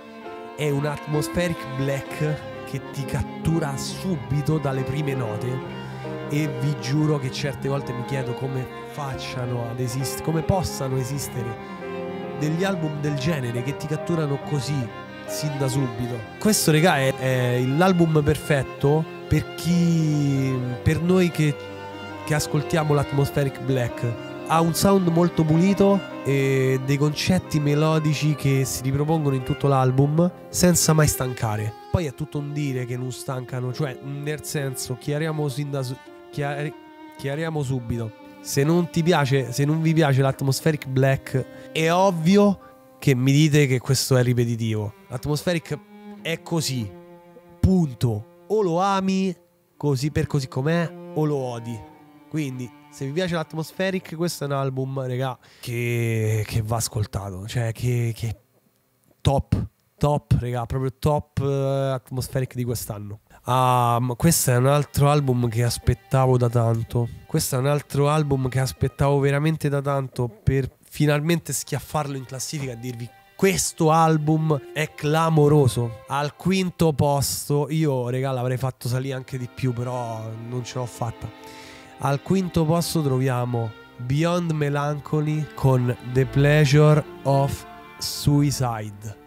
Speaker 1: È un atmospheric black che ti cattura subito dalle prime note e vi giuro che certe volte mi chiedo come facciano ad esistere, come possano esistere degli album del genere che ti catturano così sin da subito. Questo, regà, è, è l'album perfetto per chi per noi che, che ascoltiamo l'atmospheric black ha un sound molto pulito e dei concetti melodici che si ripropongono in tutto l'album senza mai stancare. Poi è tutto un dire che non stancano, cioè nel senso chiariamo, su- chiari- chiariamo subito. Se non ti piace, se non vi piace l'atmospheric black, è ovvio che mi dite che questo è ripetitivo. L'atmospheric è così. Punto o lo ami così per così com'è o lo odi. Quindi, se vi piace l'atmospheric, questo è un album, regà, che, che va ascoltato. Cioè, che, che top, top, regà, proprio top uh, atmospheric di quest'anno. Um, questo è un altro album che aspettavo da tanto. Questo è un altro album che aspettavo veramente da tanto per finalmente schiaffarlo in classifica e dirvi questo album è clamoroso. Al quinto posto, io regà l'avrei fatto salire anche di più, però non ce l'ho fatta. Al quinto posto troviamo Beyond Melancholy con The Pleasure of Suicide.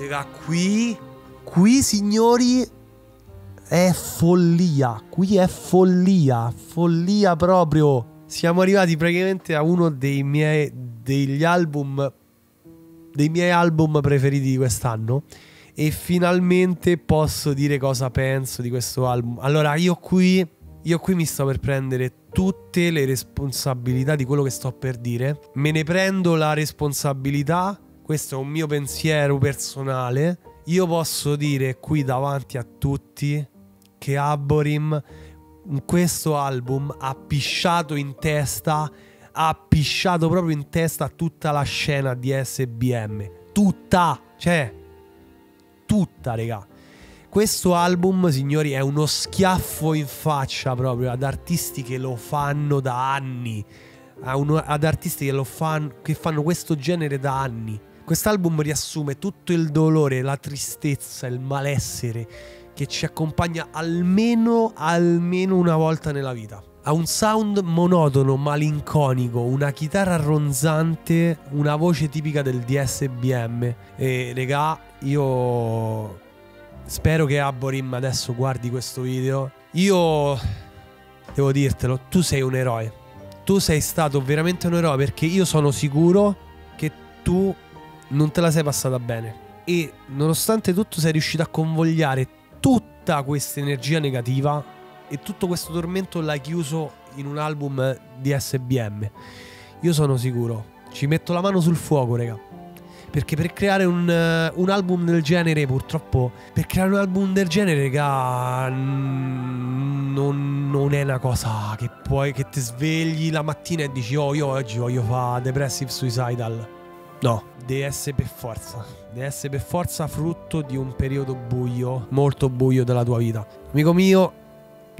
Speaker 1: Raga, qui, qui signori, è follia. Qui è follia, follia proprio. Siamo arrivati praticamente a uno dei miei degli album dei miei album preferiti di quest'anno e finalmente posso dire cosa penso di questo album. Allora, io qui io qui mi sto per prendere tutte le responsabilità di quello che sto per dire. Me ne prendo la responsabilità. Questo è un mio pensiero personale. Io posso dire qui davanti a tutti che Aborim in questo album ha pisciato in testa, ha pisciato proprio in testa tutta la scena di SBM. Tutta, cioè, tutta, regà. Questo album, signori, è uno schiaffo in faccia proprio ad artisti che lo fanno da anni. ad artisti che, fan, che fanno questo genere da anni. Quest'album riassume tutto il dolore, la tristezza, il malessere che ci accompagna almeno, almeno una volta nella vita. Ha un sound monotono, malinconico, una chitarra ronzante, una voce tipica del DSBM. E regà, io spero che Aborim adesso guardi questo video. Io devo dirtelo, tu sei un eroe. Tu sei stato veramente un eroe perché io sono sicuro che tu non te la sei passata bene. E nonostante tutto sei riuscito a convogliare tutta questa energia negativa e tutto questo tormento l'hai chiuso in un album di SBM. Io sono sicuro. Ci metto la mano sul fuoco, raga. Perché per creare un, uh, un, album del genere, purtroppo, per creare un album del genere, raga, non, non, è una cosa che puoi, che ti svegli la mattina e dici, oh, io oggi voglio fare Depressive Suicidal. No, deve essere per forza. Deve essere per forza frutto di un periodo buio, molto buio della tua vita. Amico mio,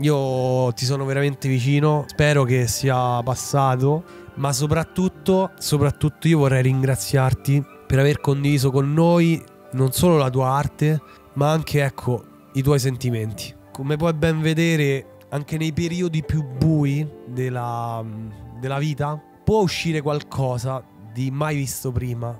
Speaker 1: io ti sono veramente vicino. Spero che sia passato. Ma soprattutto, soprattutto io vorrei ringraziarti per aver condiviso con noi non solo la tua arte, ma anche, ecco, i tuoi sentimenti. Come puoi ben vedere, anche nei periodi più bui della, della vita, può uscire qualcosa di mai visto prima,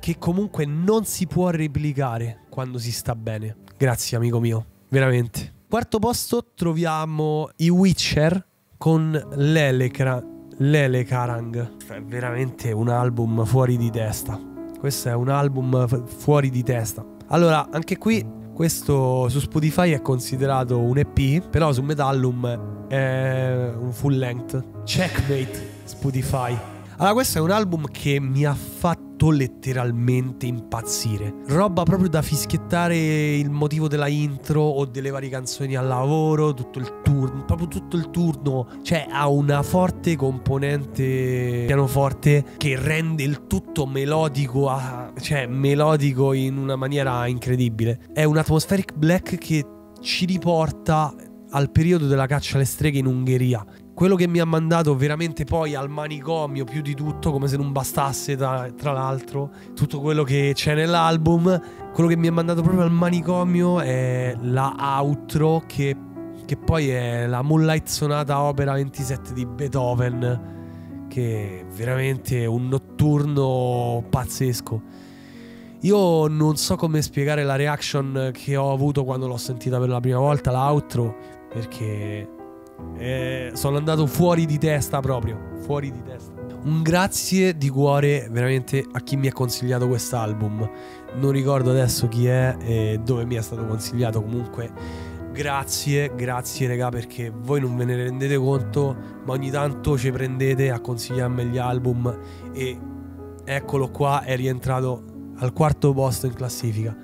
Speaker 1: che comunque non si può replicare quando si sta bene. Grazie amico mio, veramente. Quarto posto troviamo i Witcher con l'Elekra, l'Elekarang. È veramente un album fuori di testa. Questo è un album fuori di testa. Allora, anche qui questo su Spotify è considerato un EP, però su Metallum è un full length. Checkmate Spotify. Allora, questo è un album che mi ha fatto letteralmente impazzire. Roba proprio da fischiettare il motivo della intro o delle varie canzoni al lavoro, tutto il turno, proprio tutto il turno. Cioè, ha una forte componente pianoforte che rende il tutto melodico, a, cioè melodico in una maniera incredibile. È un atmospheric black che ci riporta al periodo della caccia alle streghe in Ungheria quello che mi ha mandato veramente poi al manicomio più di tutto, come se non bastasse tra, tra l'altro, tutto quello che c'è nell'album, quello che mi ha mandato proprio al manicomio è la outro che, che poi è la Moonlight Sonata Opera 27 di Beethoven, che è veramente un notturno pazzesco. Io non so come spiegare la reaction che ho avuto quando l'ho sentita per la prima volta, la outro, perché eh, sono andato fuori di testa proprio. Fuori di testa. Un grazie di cuore veramente a chi mi ha consigliato quest'album. Non ricordo adesso chi è e dove mi è stato consigliato. Comunque, grazie, grazie, raga, perché voi non ve ne rendete conto, ma ogni tanto ci prendete a consigliarmi gli album. E eccolo qua, è rientrato al quarto posto in classifica.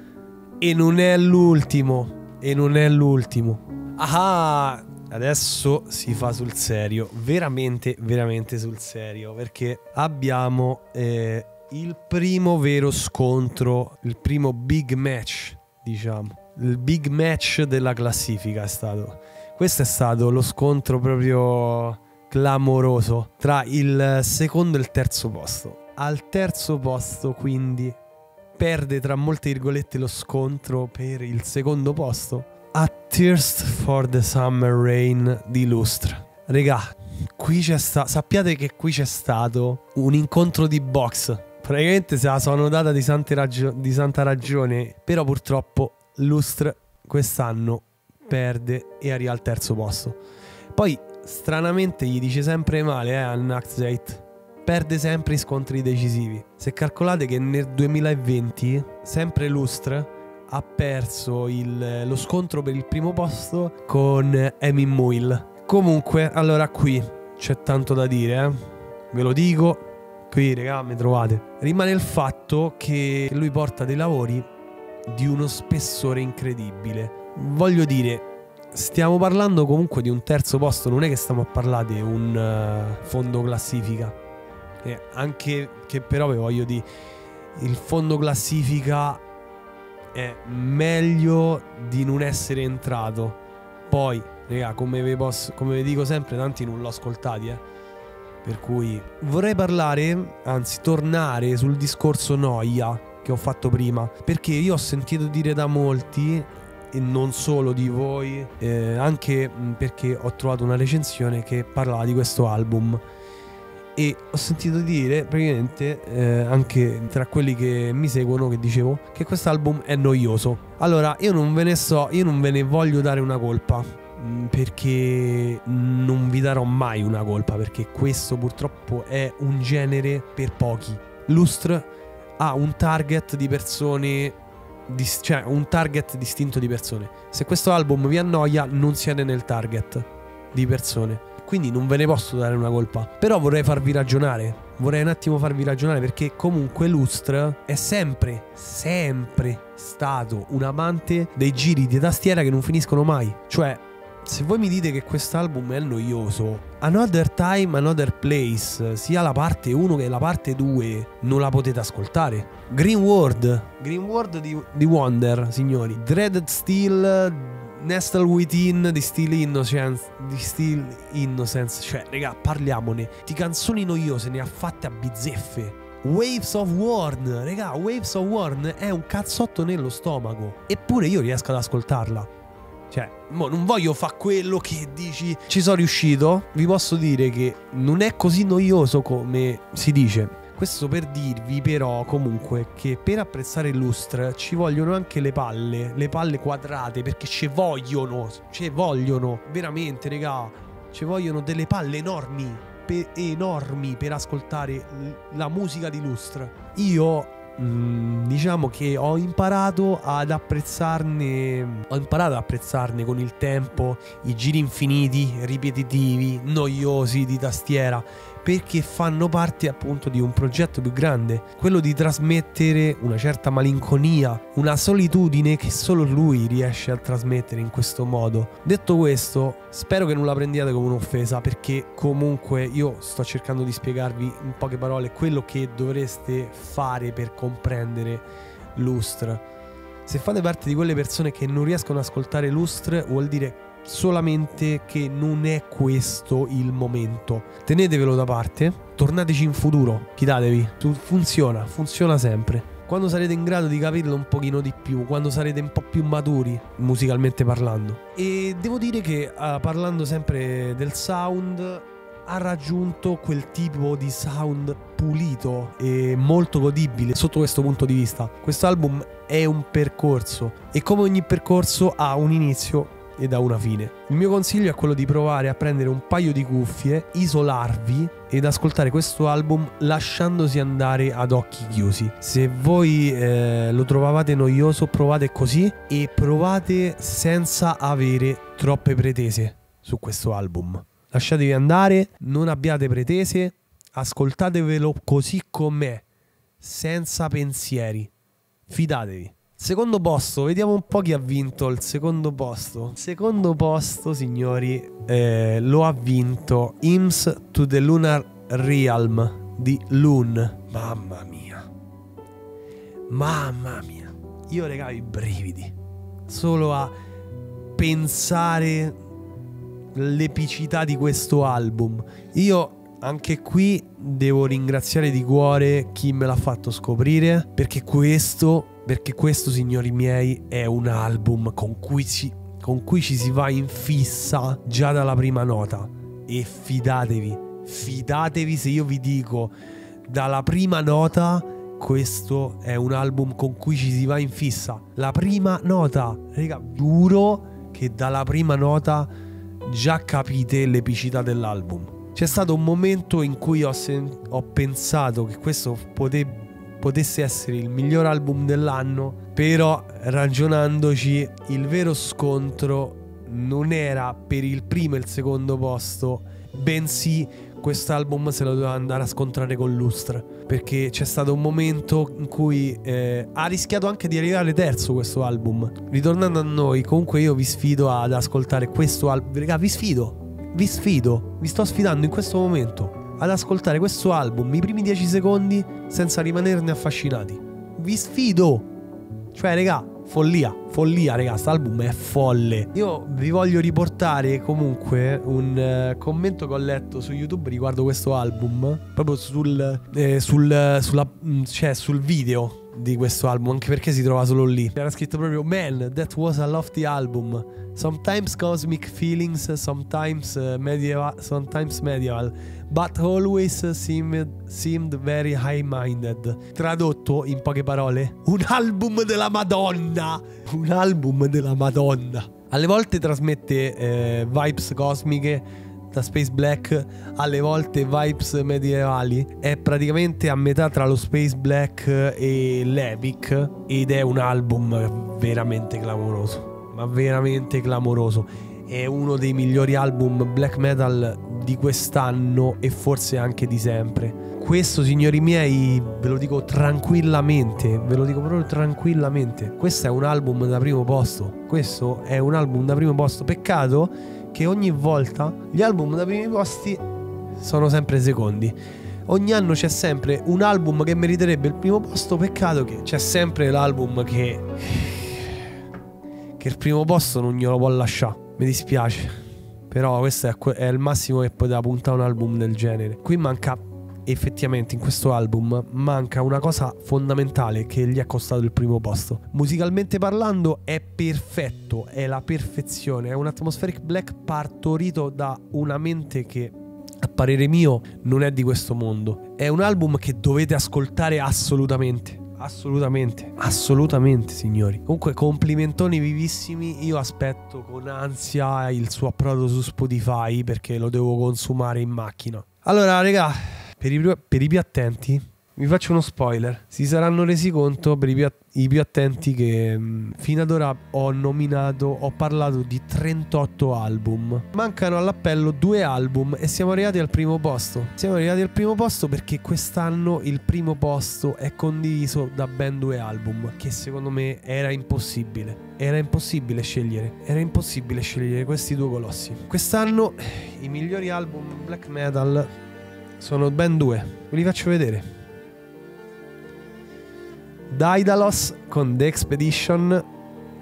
Speaker 1: E non è l'ultimo. E non è l'ultimo. Ah, adesso si fa sul serio, veramente, veramente sul serio, perché abbiamo eh, il primo vero scontro, il primo big match, diciamo. il big match della classifica è stato. Questo è stato lo scontro proprio clamoroso tra il secondo e il terzo posto. Al terzo posto, quindi, perde tra molte virgolette lo scontro per il secondo posto a Thirst for the Summer Rain di Lustre. Regà, qui c'è stato. Sappiate che qui c'è stato un incontro di box. Praticamente se la sono data di, ragio- di santa ragione. Però purtroppo Lustre quest'anno perde e arriva al terzo posto. Poi, stranamente, gli dice sempre male eh, al Naxate. Perde sempre i scontri decisivi. Se calcolate che nel 2020, sempre Lustre ha perso il, lo scontro per il primo posto con Emin Muil. Comunque, allora qui c'è tanto da dire, eh? ve lo dico, qui raga mi trovate. Rimane il fatto che lui porta dei lavori di uno spessore incredibile. Voglio dire, stiamo parlando comunque di un terzo posto, non è che stiamo a parlare di un uh, fondo classifica. Eh, anche che però vi voglio dire, il fondo classifica è meglio di non essere entrato. Poi, raga, come vi, posso, come vi dico sempre, tanti non l'ho ascoltati, eh. Per cui vorrei parlare, anzi tornare sul discorso noia che ho fatto prima, perché io ho sentito dire da molti e non solo di voi, eh, anche perché ho trovato una recensione che parlava di questo album e ho sentito dire praticamente eh, anche tra quelli che mi seguono che dicevo che questo album è noioso. Allora, io non ve ne so, io non ve ne voglio dare una colpa mm, perché non vi darò mai una colpa perché questo purtroppo è un genere per pochi. Lustre ha un target di persone cioè un target distinto di persone. Se questo album vi annoia, non siete nel target di persone quindi non ve ne posso dare una colpa. Però vorrei farvi ragionare. Vorrei un attimo farvi ragionare perché comunque Lustre è sempre, sempre stato un amante dei giri di tastiera che non finiscono mai. Cioè, se voi mi dite che quest'album è noioso, Another Time, Another Place, sia la parte 1 che la parte 2, non la potete ascoltare. Green World, Green World di, di Wonder, signori. Dreaded Steel Nestle Within di Still Innocence, di Still Innocence, cioè, raga, parliamone. Di canzoni noiose ne ha fatte a bizzeffe. Waves of Warn, raga, Waves of Warn è un cazzotto nello stomaco. Eppure io riesco ad ascoltarla. Cioè, mo non voglio fare quello che dici ci sono riuscito. Vi posso dire che non è così noioso come si dice. Questo per dirvi però comunque che per apprezzare il lustre ci vogliono anche le palle, le palle quadrate perché ci vogliono, ci vogliono veramente regà, ci vogliono delle palle enormi, per, enormi per ascoltare la musica di lustre. Io Mm, diciamo che ho imparato ad apprezzarne ho imparato ad apprezzarne con il tempo i giri infiniti ripetitivi noiosi di tastiera perché fanno parte appunto di un progetto più grande, quello di trasmettere una certa malinconia, una solitudine che solo lui riesce a trasmettere in questo modo. Detto questo, spero che non la prendiate come un'offesa perché comunque io sto cercando di spiegarvi in poche parole quello che dovreste fare per comprendere Lustre. Se fate parte di quelle persone che non riescono ad ascoltare Lustre, vuol dire solamente che non è questo il momento. Tenetevelo da parte, tornateci in futuro, fidatevi, funziona, funziona sempre. Quando sarete in grado di capirlo un pochino di più, quando sarete un po' più maturi musicalmente parlando. E devo dire che uh, parlando sempre del sound ha raggiunto quel tipo di sound pulito e molto godibile sotto questo punto di vista. Questo album è un percorso e come ogni percorso ha un inizio e da una fine. Il mio consiglio è quello di provare a prendere un paio di cuffie, isolarvi ed ascoltare questo album lasciandosi andare ad occhi chiusi. Se voi eh, lo trovavate noioso, provate così e provate senza avere troppe pretese su questo album. Lasciatevi andare, non abbiate pretese, ascoltatevelo così com'è, senza pensieri. Fidatevi. Secondo posto, vediamo un po' chi ha vinto il secondo posto. Secondo posto, signori, eh, lo ha vinto Ims to the Lunar Realm di Loon. Mamma mia. Mamma mia. Io regalo i brividi. solo a pensare l'epicità di questo album. Io anche qui devo ringraziare di cuore chi me l'ha fatto scoprire perché questo, perché questo signori miei è un album con cui, ci, con cui ci si va in fissa già dalla prima nota e fidatevi, fidatevi se io vi dico dalla prima nota questo è un album con cui ci si va in fissa. La prima nota, raga, giuro che dalla prima nota già capite l'epicità dell'album. C'è stato un momento in cui ho, ho pensato che questo pote- potesse essere il miglior album dell'anno, però ragionandoci il vero scontro non era per il primo e il secondo posto, bensì quest'album se lo doveva andare a scontrare con Lustre perché c'è stato un momento in cui eh, ha rischiato anche di arrivare terzo questo album. Ritornando a noi comunque io vi sfido ad ascoltare questo album raga vi sfido vi sfido, vi sto sfidando in questo momento ad ascoltare questo album i primi 10 secondi senza rimanerne affascinati. Vi sfido! Cioè, regà, follia, follia, regà, album è folle. Io vi voglio riportare comunque un uh, commento che ho letto su YouTube riguardo questo album, proprio sul, eh, sul, sulla, mm, cioè, sul video di questo album, anche perché si trova solo lì. Era scritto proprio Man, that was a lofty album. Sometimes cosmic feelings, sometimes uh, medieval, sometimes medieval, but always seemed, seemed very high-minded. Tradotto in poche parole, un album della Madonna. Un album della Madonna. Alle volte trasmette eh, vibes cosmiche da Space Black alle volte vibes medievali è praticamente a metà tra lo Space Black e l'Epic ed è un album veramente clamoroso ma veramente clamoroso è uno dei migliori album black metal di quest'anno e forse anche di sempre. Questo signori miei ve lo dico tranquillamente ve lo dico proprio tranquillamente. Questo è un album da primo posto. Questo è un album da primo posto. Peccato che ogni volta gli album da primi posti sono sempre secondi. Ogni anno c'è sempre un album che meriterebbe il primo posto, peccato che c'è sempre l'album che... che il primo posto non glielo può lasciare. Mi dispiace. Però questo è, è il massimo che poteva puntare un album del genere. Qui manca effettivamente in questo album manca una cosa fondamentale che gli è costato il primo posto. Musicalmente parlando è perfetto, è la perfezione, è un atmospheric black partorito da una mente che a parere mio non è di questo mondo. È un album che dovete ascoltare assolutamente. Assolutamente, assolutamente signori. Comunque complimentoni vivissimi, io aspetto con ansia il suo approdo su Spotify perché lo devo consumare in macchina. Allora, raga, per i, per i più attenti, vi faccio uno spoiler. Si saranno resi conto per i più, i più attenti che mh, mm, fino ad ora ho nominato, ho parlato di 38 album. Mancano all'appello due album e siamo arrivati al primo posto. Siamo arrivati al primo posto perché quest'anno il primo posto è condiviso da ben due album, che secondo me era impossibile. Era impossibile scegliere, era impossibile scegliere questi due colossi. Quest'anno i migliori album black metal sono ben due. Ve li faccio vedere. Daedalus con The Expedition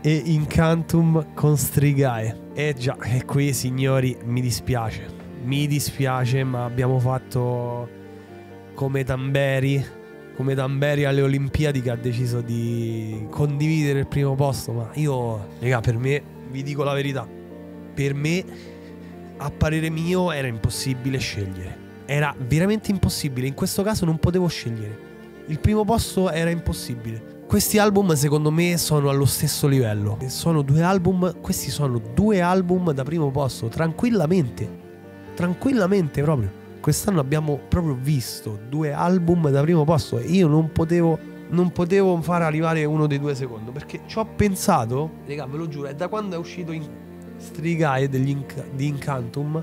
Speaker 1: e Incantum con Strigae. E già, e qui signori mi dispiace. Mi dispiace, ma abbiamo fatto come Tamberi, come Tamberi alle Olimpiadi che ha deciso di condividere il primo posto. Ma io, raga, per me, vi dico la verità, per me, a parere mio, era impossibile scegliere era veramente impossibile. In questo caso non potevo scegliere. Il primo posto era impossibile. Questi album secondo me sono allo stesso livello. Sono due album, questi sono due album da primo posto, tranquillamente. Tranquillamente proprio. Quest'anno abbiamo proprio visto due album da primo posto e io non potevo non potevo far arrivare uno dei due secondi perché ci ho pensato, raga, ve lo giuro, è da quando è uscito in Strigae degli Inc- di Incantum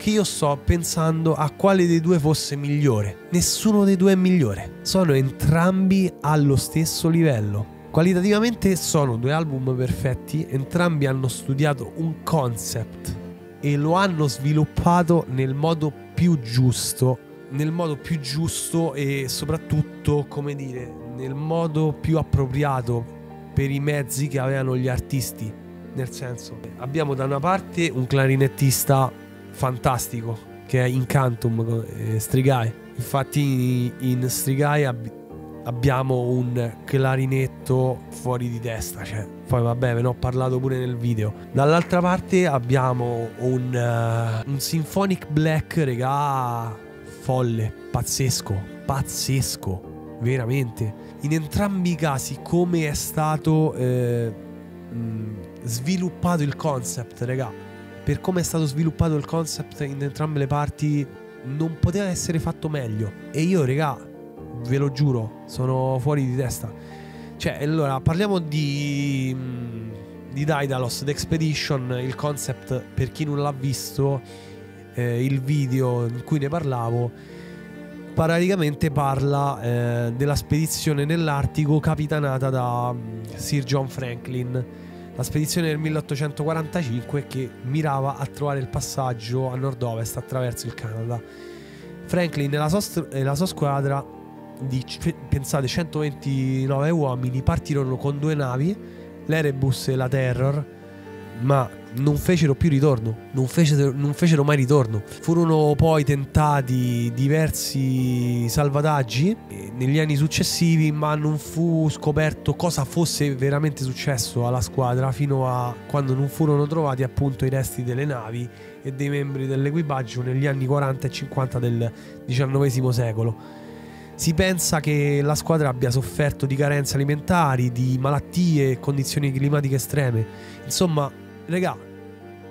Speaker 1: che io sto pensando a quale dei due fosse migliore. Nessuno dei due è migliore. Sono entrambi allo stesso livello. Qualitativamente sono due album perfetti, entrambi hanno studiato un concept e lo hanno sviluppato nel modo più giusto, nel modo più giusto e soprattutto, come dire, nel modo più appropriato per i mezzi che avevano gli artisti. Nel senso, abbiamo da una parte un clarinettista fantastico che è Incantum eh, Strigai. Infatti in Strigai ab- abbiamo un clarinetto fuori di testa, cioè, poi vabbè ve ne ho parlato pure nel video. Dall'altra parte abbiamo un, uh, un Symphonic Black, regà, folle, pazzesco, pazzesco, veramente. In entrambi i casi come è stato eh, mh, sviluppato il concept, regà. Per come è stato sviluppato il concept in entrambe le parti non poteva essere fatto meglio. E io, regà, ve lo giuro, sono fuori di testa. Cioè, allora, parliamo di, mm, di Daedalus, The Expedition, il concept, per chi non l'ha visto, eh, il video in cui ne parlavo, praticamente parla eh, della spedizione nell'Artico capitanata da mm, Sir John Franklin. La spedizione del 1845 che mirava a trovare il passaggio a nord-ovest attraverso il Canada. Franklin e la sua, e la sua squadra di pensate 129 uomini partirono con due navi, l'Erebus e la Terror, ma non fecero più ritorno, non fecero, non fecero mai ritorno. Furono poi tentati diversi salvataggi negli anni successivi, ma non fu scoperto cosa fosse veramente successo alla squadra fino a quando non furono trovati appunto i resti delle navi e dei membri dell'equipaggio negli anni 40 e 50 del XIX secolo. Si pensa che la squadra abbia sofferto di carenze alimentari, di malattie e condizioni climatiche estreme. Insomma, regà,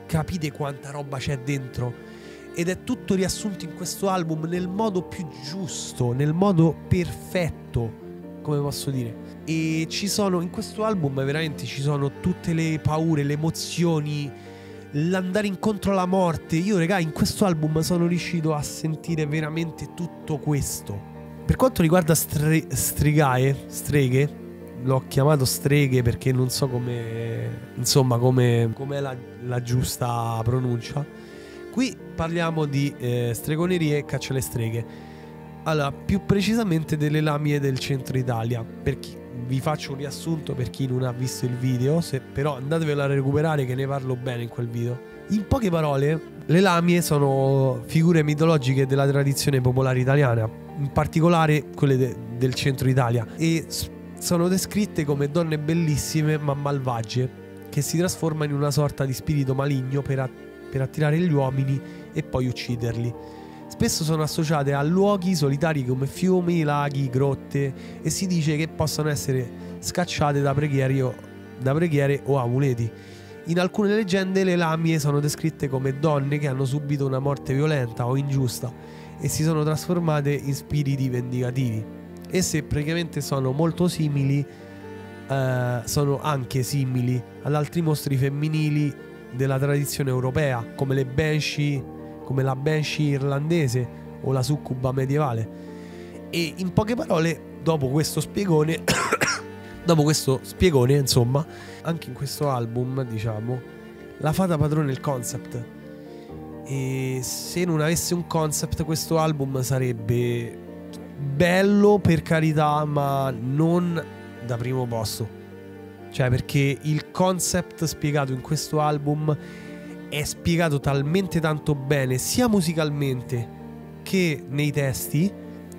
Speaker 1: capite quanta roba c'è dentro? Ed è tutto riassunto in questo album nel modo più giusto, nel modo perfetto, come posso dire. E ci sono, in questo album veramente ci sono tutte le paure, le emozioni, l'andare incontro alla morte. Io, regà, in questo album sono riuscito a sentire veramente tutto questo. Per quanto riguarda stre- strigae, streghe, l'ho chiamato streghe perché non so come, insomma, come è la, la, giusta pronuncia. Qui parliamo di eh, stregonerie e caccia alle streghe. Allora, più precisamente delle lamie del centro Italia. Chi, vi faccio un riassunto per chi non ha visto il video, se, però andatevelo a recuperare che ne parlo bene in quel video. In poche parole, le lamie sono figure mitologiche della tradizione popolare italiana in particolare quelle de- del centro Italia, e sono descritte come donne bellissime ma malvagie, che si trasformano in una sorta di spirito maligno per, a- per attirare gli uomini e poi ucciderli. Spesso sono associate a luoghi solitari come fiumi, laghi, grotte e si dice che possano essere scacciate da preghiere o, da preghiere o amuleti. In alcune leggende le lamie sono descritte come donne che hanno subito una morte violenta o ingiusta e si sono trasformate in spiriti vendicativi. Esse praticamente sono molto simili, eh, sono anche simili ad altri mostri femminili della tradizione europea, come le Banshee, come la Banshee irlandese o la succuba medievale. E in poche parole, dopo questo spiegone, dopo questo spiegone, insomma, anche in questo album, diciamo, la fata padrone il concept e se non avesse un concept questo album sarebbe bello per carità, ma non da primo posto. Cioè perché il concept spiegato in questo album è spiegato talmente tanto bene, sia musicalmente che nei testi,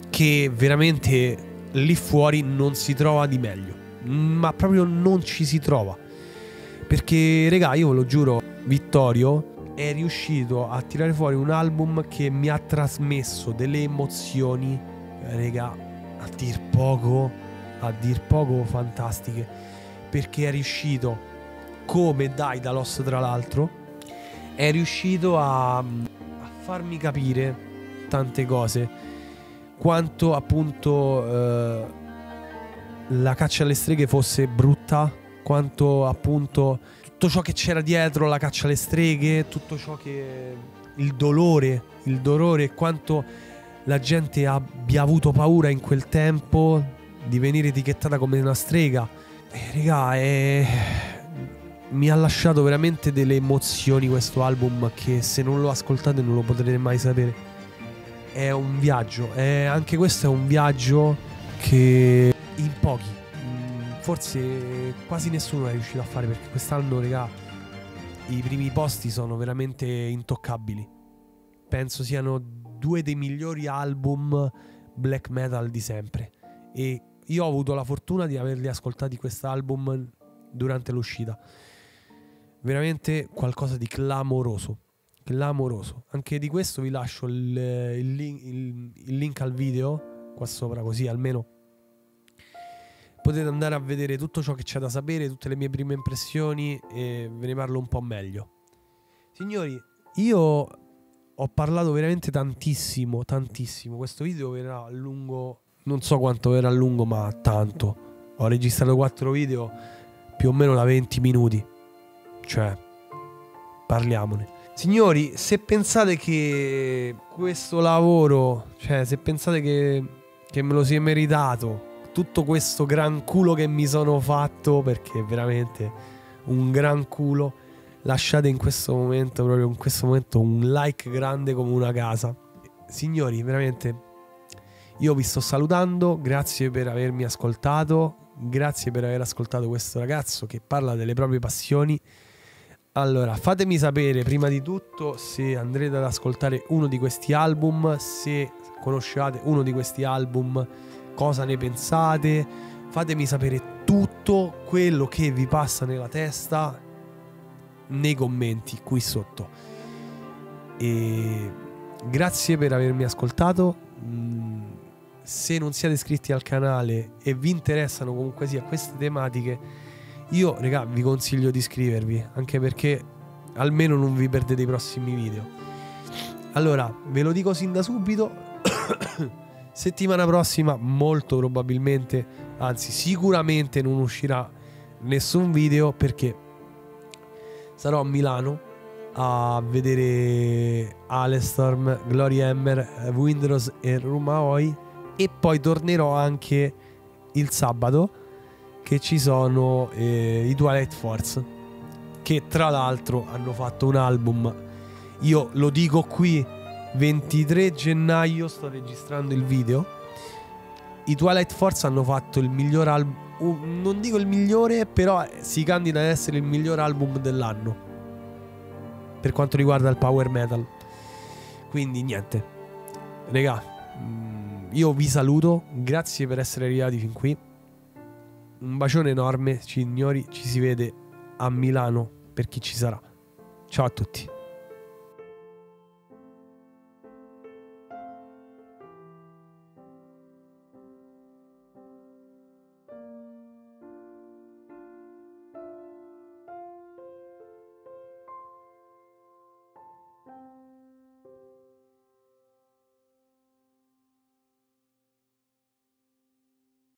Speaker 1: che veramente lì fuori non si trova di meglio. Ma proprio non ci si trova. Perché, regà, io ve lo giuro, Vittorio è riuscito a tirare fuori un album che mi ha trasmesso delle emozioni, raga, a dir poco, a dir poco fantastiche, perché è riuscito, come Daedalus tra l'altro, è riuscito a, a farmi capire tante cose, quanto appunto eh, la caccia alle streghe fosse brutta, quanto appunto tutto ciò che c'era dietro la caccia alle streghe, tutto ciò che il dolore, il dolore quanto la gente abbia avuto paura in quel tempo di venire etichettata come una strega. E regà, è... mi ha lasciato veramente delle emozioni questo album che se non lo ascoltate non lo potrete mai sapere. È un viaggio, è... anche questo è un viaggio che in pochi forse quasi nessuno è riuscito a fare perché quest'anno, raga, i primi posti sono veramente intoccabili. Penso siano due dei migliori album black metal di sempre. E io ho avuto la fortuna di averli ascoltati quest'album durante l'uscita. Veramente qualcosa di clamoroso. Clamoroso. Anche di questo vi lascio il, il, link, il, il link al video qua sopra, così almeno potete andare a vedere tutto ciò che c'è da sapere, tutte le mie prime impressioni e ve ne parlo un po' meglio. Signori, io ho parlato veramente tantissimo, tantissimo. Questo video verrà lungo, non so quanto verrà lungo, ma tanto. Ho registrato quattro video più o meno da 20 minuti. Cioè, parliamone. Signori, se pensate che questo lavoro, cioè se pensate che, che me lo sia meritato, tutto questo gran culo che mi sono fatto, perché è veramente un gran culo, lasciate in questo momento, proprio in questo momento, un like grande come una casa. Signori, veramente, io vi sto salutando, grazie per avermi ascoltato, grazie per aver ascoltato questo ragazzo che parla delle proprie passioni. Allora, fatemi sapere prima di tutto se andrete ad ascoltare uno di questi album, se conoscevate uno di questi album cosa ne pensate, fatemi sapere tutto quello che vi passa nella testa nei commenti qui sotto. E grazie per avermi ascoltato. Mm, se non siete iscritti al canale e vi interessano comunque sia queste tematiche, io raga vi consiglio di iscrivervi, anche perché almeno non vi perdete i prossimi video. Allora, ve lo dico sin da subito. Settimana prossima molto probabilmente, anzi sicuramente non uscirà nessun video perché sarò a Milano a vedere Alestorm, Glory Hammer, Windrose e Rumaoi e poi tornerò anche il sabato che ci sono eh, i Twilight Force che tra l'altro hanno fatto un album io lo dico qui 23 gennaio sto registrando il video. I Twilight Force hanno fatto il miglior album. Non dico il migliore, però si candida ad essere il miglior album dell'anno. Per quanto riguarda il power metal. Quindi niente. Regà, mm, io vi saluto. Grazie per essere arrivati fin qui. Un bacione enorme, signori. Ci si vede a Milano per chi ci sarà. Ciao a tutti.